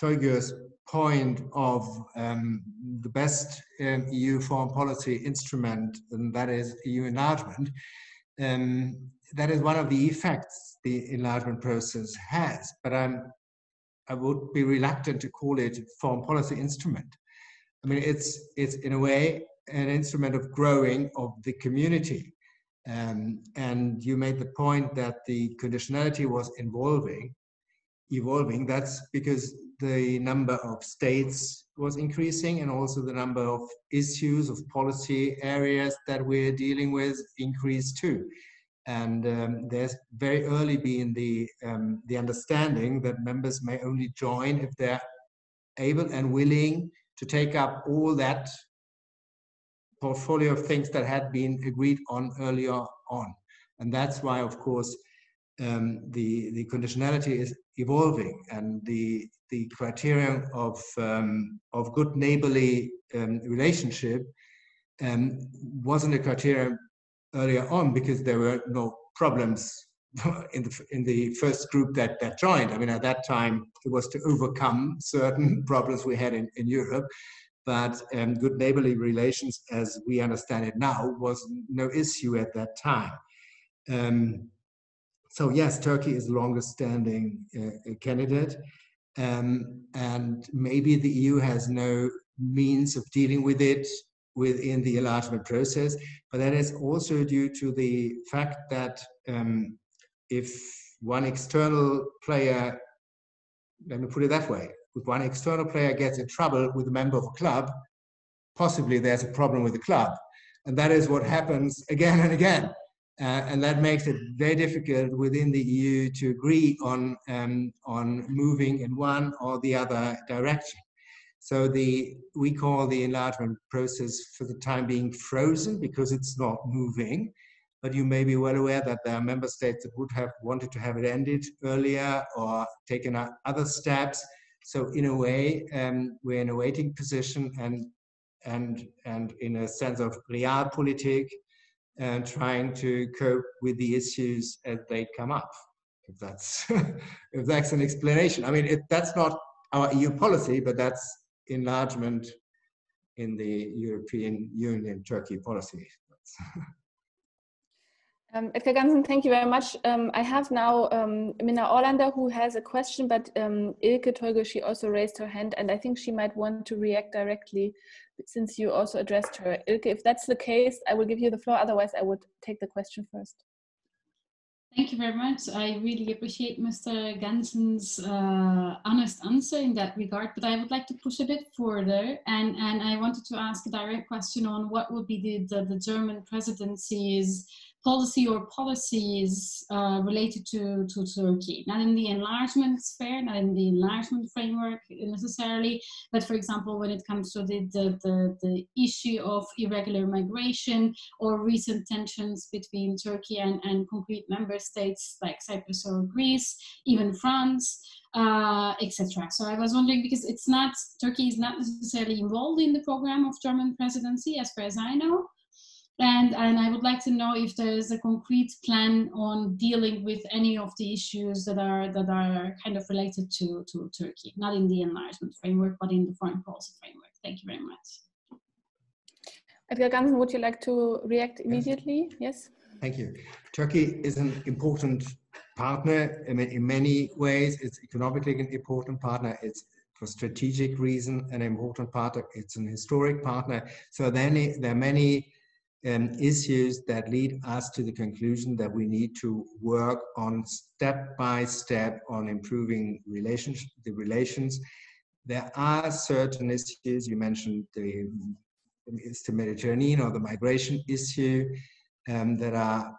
S2: Toygür's point of um, the best um, EU foreign policy instrument, and that is EU enlargement. Um, that is one of the effects the enlargement process has, but I'm, I would be reluctant to call it foreign policy instrument. I mean, it's, it's in a way an instrument of growing of the community. Um, and you made the point that the conditionality was evolving, evolving. That's because the number of states was increasing and also the number of issues of policy areas that we're dealing with increased too. And um, there's very early been the, um, the understanding that members may only join if they're able and willing to take up all that portfolio of things that had been agreed on earlier on. And that's why, of course, um, the, the conditionality is evolving and the, the criterion of, um, of good neighborly um, relationship um, wasn't a criterion earlier on because there were no problems <laughs> in the in the first group that that joined. I mean, at that time it was to overcome certain <laughs> problems we had in, in Europe, but um, good neighborly relations, as we understand it now, was no issue at that time. Um, so yes, Turkey is the longest standing uh, candidate, um, and maybe the EU has no means of dealing with it within the enlargement process, but that is also due to the fact that um, if one external player, let me put it that way, if one external player gets in trouble with a member of a club, possibly there's a problem with the club. And that is what happens again and again. Uh, and that makes it very difficult within the EU to agree on, um, on moving in one or the other direction. So the we call the enlargement process for the time being frozen because it's not moving. But you may be well aware that there are member states that would have wanted to have it ended earlier or taken other steps. So in a way, um, we're in a waiting position and and, and in a sense of realpolitik, and trying to cope with the issues as they come up. If that's, <laughs> if that's an explanation. I mean, it, that's not our EU policy, but that's enlargement in the European Union Turkey policy. <laughs>
S1: Um, Edgar Gansen, thank you very much. Um, I have now um, Minna Ålander who has a question, but um, Ilke Toygür, she also raised her hand and I think she might want to react directly since you also addressed her. Ilke, if that's the case, I will give you the floor. Otherwise, I would take the question first.
S3: Thank you very much. I really appreciate Mr. Gansen's uh, honest answer in that regard, but I would like to push a bit further and, and I wanted to ask a direct question on what would be the, the, the German presidency's policy or policies uh, related to, to Turkey, not in the enlargement sphere, not in the enlargement framework necessarily, but for example, when it comes to the, the, the, the issue of irregular migration or recent tensions between Turkey and, and concrete member states like Cyprus or Greece, even France, uh, etc. So I was wondering because it's not Turkey is not necessarily involved in the program of German presidency, as far as I know. And, and I would like to know if there is a concrete plan on dealing with any of the issues that are that are kind of related to, to Turkey, not in the enlargement framework, but in the foreign policy framework. Thank you very much.
S1: Edgar Gansen, would you like to react immediately? Yes.
S2: Thank you. Turkey is an important partner in, in many ways. It's economically an important partner. It's for strategic reason an important partner. It's an historic partner. So then there are many um, issues that lead us to the conclusion that we need to work on step by step on improving relations, the relations. There are certain issues, you mentioned the, Mediterranean or the migration issue, um, that are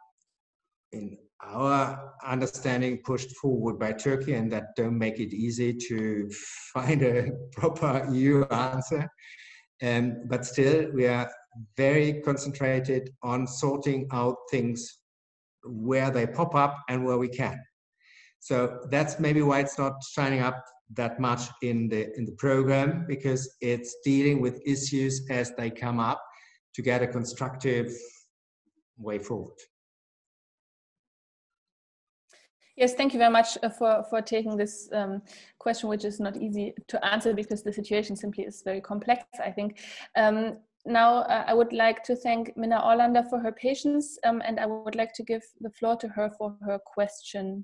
S2: in our understanding pushed forward by Turkey and that don't make it easy to find a <laughs> proper EU answer. Um, but still, we are very concentrated on sorting out things where they pop up and where we can. So that's maybe why it's not shining up that much in the in the program because it's dealing with issues as they come up to get a constructive way forward.
S1: Yes, thank you very much uh, for, for taking this um, question, which is not easy to answer because the situation simply is very complex, I think. Um, now uh, I would like to thank Minna Ålander for her patience um, and I would like to give the floor to her for her question.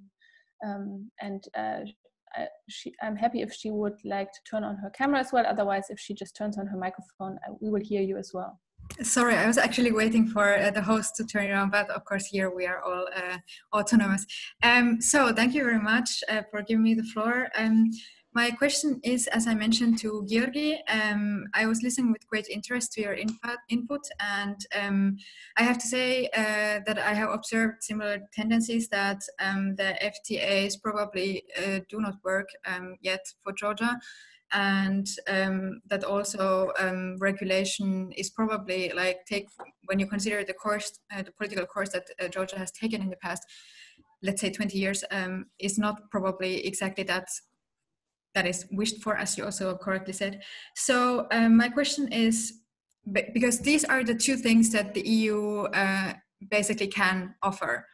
S1: Um, and uh, I, she, I'm happy if she would like to turn on her camera as well. Otherwise, if she just turns on her microphone, I, we will hear you as well.
S8: Sorry, I was actually waiting for uh, the host to turn it on, but of course here we are all uh, autonomous. Um, so thank you very much uh, for giving me the floor. My question is, as I mentioned to Georgi, um, I was listening with great interest to your input, input and um, I have to say uh, that I have observed similar tendencies that um, the FTAs probably uh, do not work um, yet for Georgia and um, that also um, regulation is probably like take when you consider the course uh, the political course that uh, georgia has taken in the past let's say 20 years is not probably exactly that that is wished for as you also correctly said. So um, my question is because these are the two things that the eu uh, basically can offer.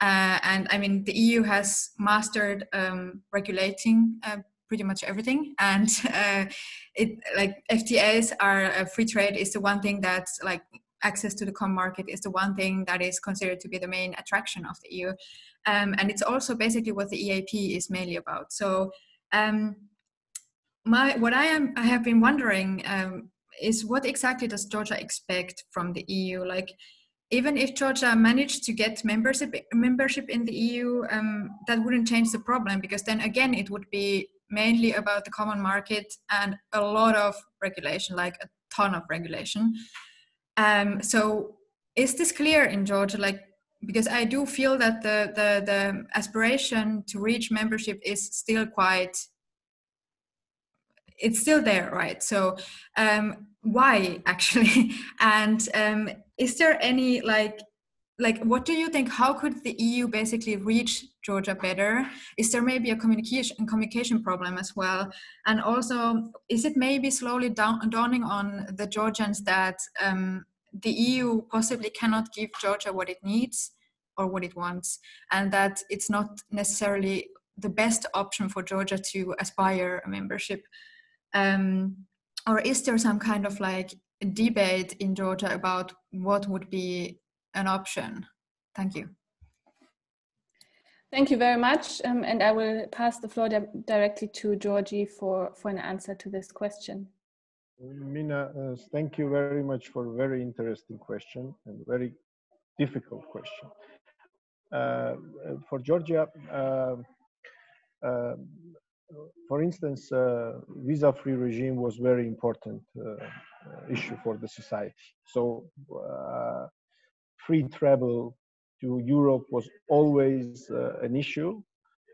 S8: Uh, and i mean the eu has mastered um, regulating uh, pretty much everything. And <laughs> uh, it like ftas are uh, free trade is the one thing that's like access to the common market is the one thing that is considered to be the main attraction of the eu um, and it's also basically what the eap is mainly about. So um, my what i am i have been wondering um, is what exactly does georgia expect from the eu like even if Georgia managed to get membership membership in the EU, um, that wouldn't change the problem because then again it would be mainly about the common market and a lot of regulation, like a ton of regulation. Um, so is this clear in Georgia? Like, because I do feel that the, the, the aspiration to reach membership is still quite, it's still there, right? So um, why <laughs> actually? and um, is there any like, like what do you think how could the eu basically reach Georgia better? Is there maybe a communication communication problem as well? And also, is it maybe slowly down, dawning on the Georgians that um, the EU possibly cannot give Georgia what it needs or what it wants, and that it's not necessarily the best option for Georgia to aspire a membership? Um, or is there some kind of like debate in Georgia about what would be an option? Thank you.
S1: Thank you very much. Um, and I will pass the floor di directly to Georgie for, for an answer to this question.
S5: Minna, uh, thank you very much for a very interesting question and very difficult question. Uh, for Georgia, uh, uh for instance, uh, visa-free regime was very important uh, issue for the society. So free travel to Europe was always uh, an issue.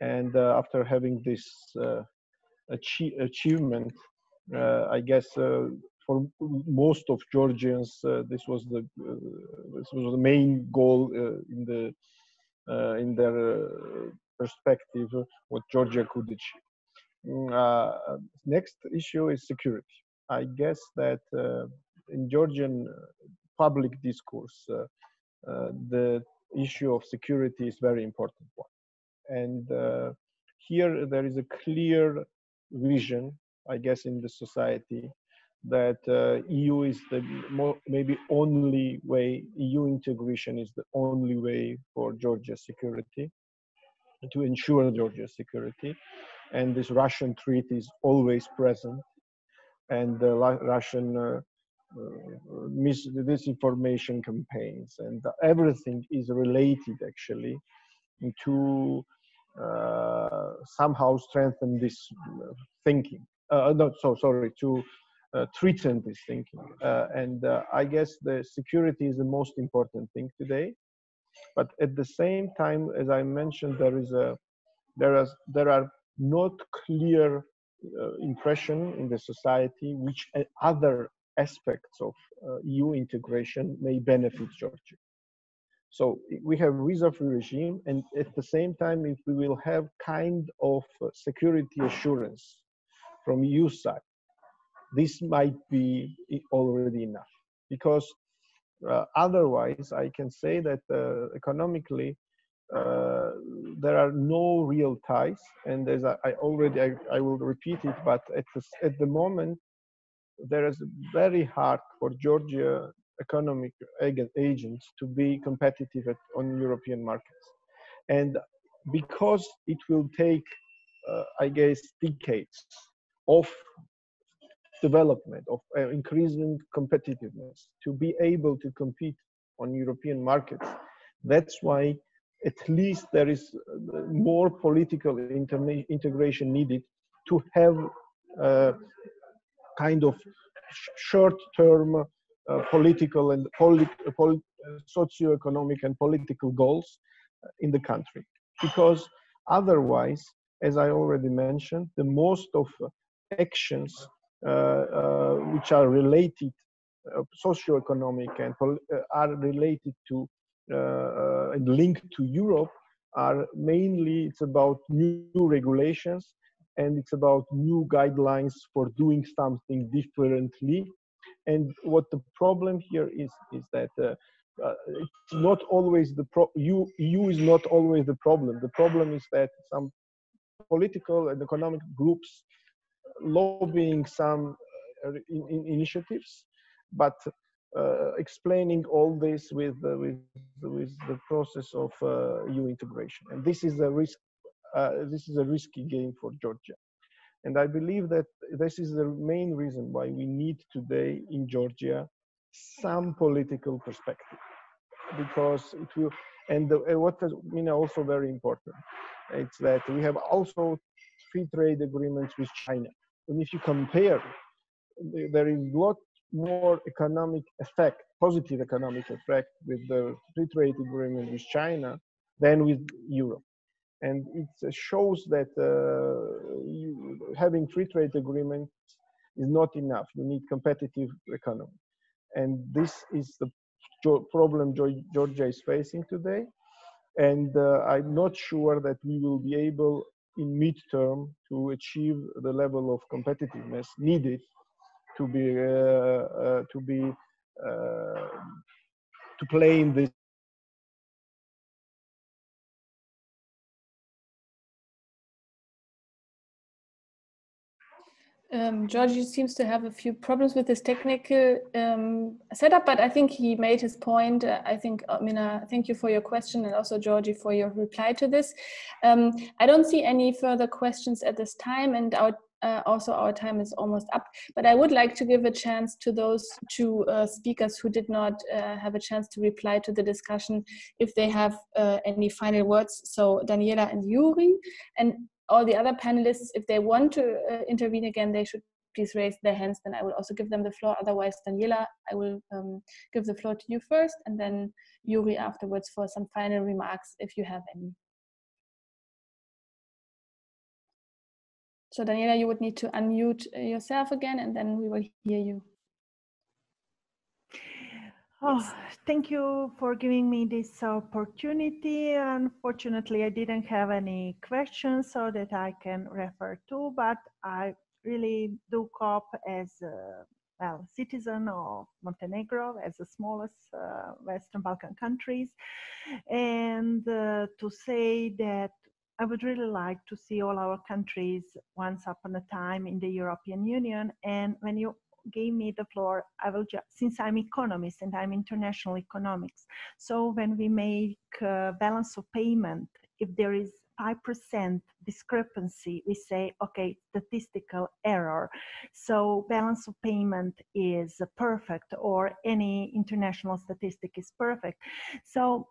S5: And uh, after having this uh, achi achievement, I guess for most of Georgians, this was the this was the main goal in the in their perspective what Georgia could achieve. Mm, uh, next issue is security. I guess that uh, in Georgian public discourse, uh, the issue of security is very important one. And uh, here there is a clear vision, I guess, in the society that uh, EU is the maybe only way, EU integration is the only way for Georgia's security, to ensure Georgia's security. And this Russian threat is always present. And the Russian uh, uh, mis disinformation campaigns and everything is related actually to uh, somehow strengthen this thinking uh, not so sorry to uh, threaten this thinking uh, and uh, i guess the security is the most important thing today but at the same time as i mentioned there is a there is there are not clear impression in the society which other aspects of uh, EU integration may benefit Georgia. So we have visa-free regime, and at the same time, if we will have kind of uh, security assurance from EU side, this might be already enough. Because uh, otherwise, I can say that uh, economically, uh, there are no real ties. And as I, I already, I, I, will repeat it, but at the, at the moment, there is very hard for Georgia economic agents to be competitive at, on European markets. And because it will take, uh, I guess, decades of development, of uh, increasing competitiveness to be able to compete on European markets, that's why at least there is uh, more political integration needed to have uh, kind of short-term uh, political and socio-economic and political goals in the country. Because otherwise, as I already mentioned, the most of actions uh, uh, which are related, uh, socio-economic and are related to and linked to Europe are mainly it's about new regulations and it's about new guidelines for doing something differently. And what the problem here is is that uh, uh, it's not always the pro. EU EU is not always the problem. The problem is that some political and economic groups lobbying some uh, in, in initiatives, but uh, explaining all this with uh, with with the process of uh, EU integration, and this is a risk uh, this is a risky game for Georgia. And I believe that this is the main reason why we need today in Georgia some political perspective, because it will. And the, what is also very important, it's that we have also free trade agreements with China. And if you compare, there is a lot more economic effect, positive economic effect with the free trade agreement with China than with Europe and it shows that uh, having free trade agreements is not enough. You need competitive economy, and this is the problem Georgia is facing today. And uh, I'm not sure that we will be able in midterm to achieve the level of competitiveness needed to be uh, uh, to be uh, to play in this
S1: Um, Giorgi seems to have a few problems with his technical um, setup, but I think he made his point. Uh, I think, uh, Minna, thank you for your question and also Giorgi for your reply to this. Um, I don't see any further questions at this time and our, uh, also our time is almost up, but I would like to give a chance to those two uh, speakers who did not uh, have a chance to reply to the discussion if they have uh, any final words. So Daniela and Yuri, and all the other panelists, if they want to uh, intervene again, they should please raise their hands. Then I will also give them the floor. Otherwise, Daniela, I will um, give the floor to you first, and then Yuri afterwards for some final remarks, if you have any. So Daniela, you would need to unmute uh, yourself again, and then we will hear you.
S4: Oh, thank you for giving me this opportunity. Unfortunately, I didn't have any questions so that I can refer to, but I really do cope as a well, citizen of Montenegro, as the smallest uh, Western Balkan countries, and uh, to say that I would really like to see all our countries once upon a time in the European Union. And when you gave me the floor, I will just, since I'm economist and I'm international economics. So when we make balance of payment, if there is 5% discrepancy, we say, okay, statistical error. So balance of payment is perfect or any international statistic is perfect. So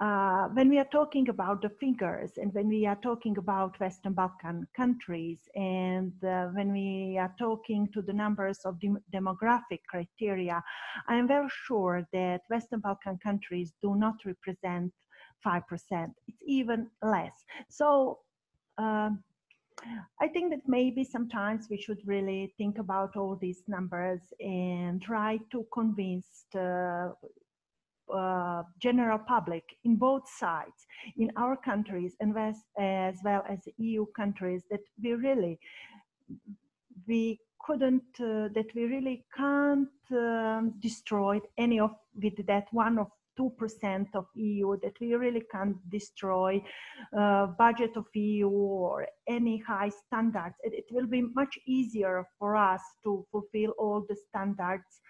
S4: uh, when we are talking about the figures and when we are talking about Western Balkan countries and uh, when we are talking to the numbers of dem demographic criteria, I am very sure that Western Balkan countries do not represent 5%. It's even less. So uh, I think that maybe sometimes we should really think about all these numbers and try to convince the uh, general public in both sides, in our countries and as well as EU countries, that we really we couldn't uh, that we really can't um, destroy any of with that one of 2% of EU that we really can't destroy uh, budget of EU or any high standards. It, it, will be much easier for us to fulfill all the standards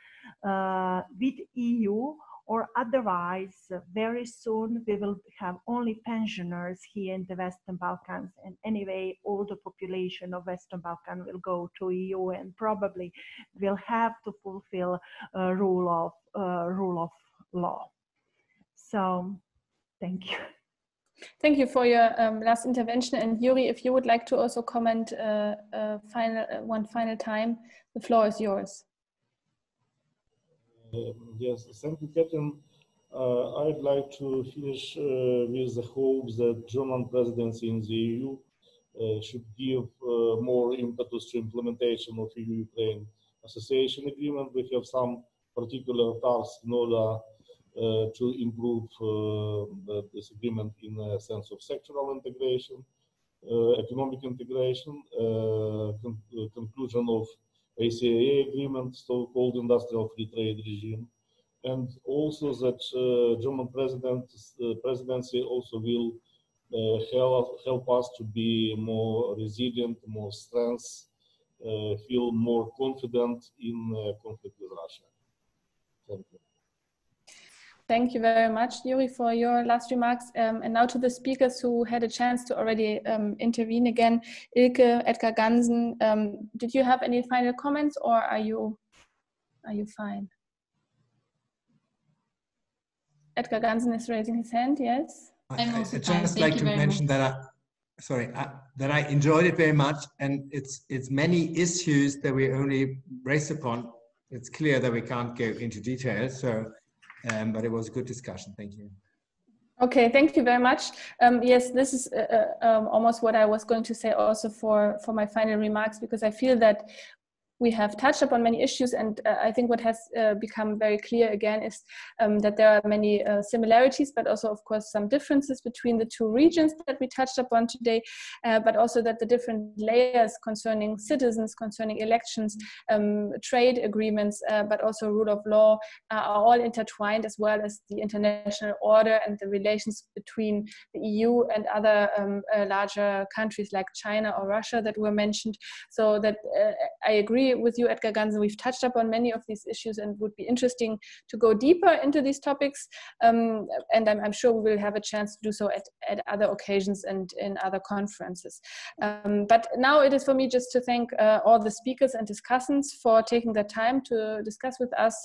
S4: uh, with EU or otherwise very soon we will have only pensioners here in the Western Balkans and anyway all the population of Western Balkan will go to EU and probably will have to fulfill a rule of uh, rule of law. So thank you.
S1: Thank you for your um, last intervention. And Yuri, if you would like to also comment uh, uh, final, uh, one final time, the floor is yours.
S6: Um, yes, thank you, Catherine. Uh, I'd like to finish uh, with the hope that German presidency in the EU uh, should give more impetus to implementation of EU-Ukraine association agreement. We have some particular tasks in order uh, to improve uh, this agreement in a sense of sectoral integration, uh, economic integration, con conclusion of ACAA agreement, so-called industrial free trade regime, and also that uh, German president, uh, presidency also will uh, help, help us to be more resilient, more strength, feel more confident in conflict with Russia. Thank you.
S1: Thank you very much, Yuri, for your last remarks. Um, and now to the speakers who had a chance to already um, intervene again. Ilke, Edgar Gansen, um, did you have any final comments or are you, are you fine? Edgar Gansen is raising his hand, yes?
S2: I'm also I, I just like to mention much. that I, sorry, I, that I enjoyed it very much and it's, it's many issues that we only raised upon. It's clear that we can't go into detail. So um, but it was a good discussion. Thank you.
S1: Okay, thank you very much. Um, yes, this is uh, uh, um, almost what I was going to say also for, for my final remarks, because I feel that we have touched upon many issues, and uh, I think what has uh, become very clear again is um, that there are many uh, similarities, but also, of course, some differences between the two regions that we touched upon today, uh, but also that the different layers concerning citizens, concerning elections, um, trade agreements, uh, but also rule of law are all intertwined, as well as the international order and the relations between the EU and other um, uh, larger countries like China or Russia that were mentioned. So that I agree with you, Edgar Gansen. We've touched upon many of these issues and would be interesting to go deeper into these topics. Um, and I'm, I'm, sure we will have a chance to do so at, at other occasions and in other conferences. Um, but now it is for me just to thank uh, all the speakers and discussants for taking the time to discuss with us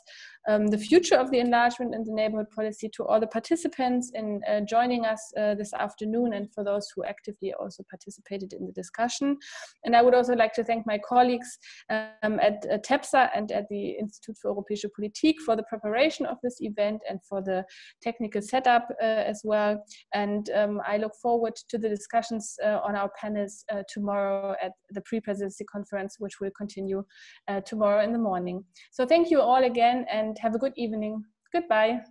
S1: um, the future of the enlargement and the neighborhood policy to all the participants in uh, joining us uh, this afternoon and for those who actively also participated in the discussion. And I would also like to thank my colleagues um, at uh, TEPSA and at the Institute for Europäische Politik for the preparation of this event and for the technical setup uh, as well. And um, I look forward to the discussions uh, on our panels uh, tomorrow at the pre-presidency conference, which will continue tomorrow in the morning. So thank you all again and and have a good evening. Goodbye.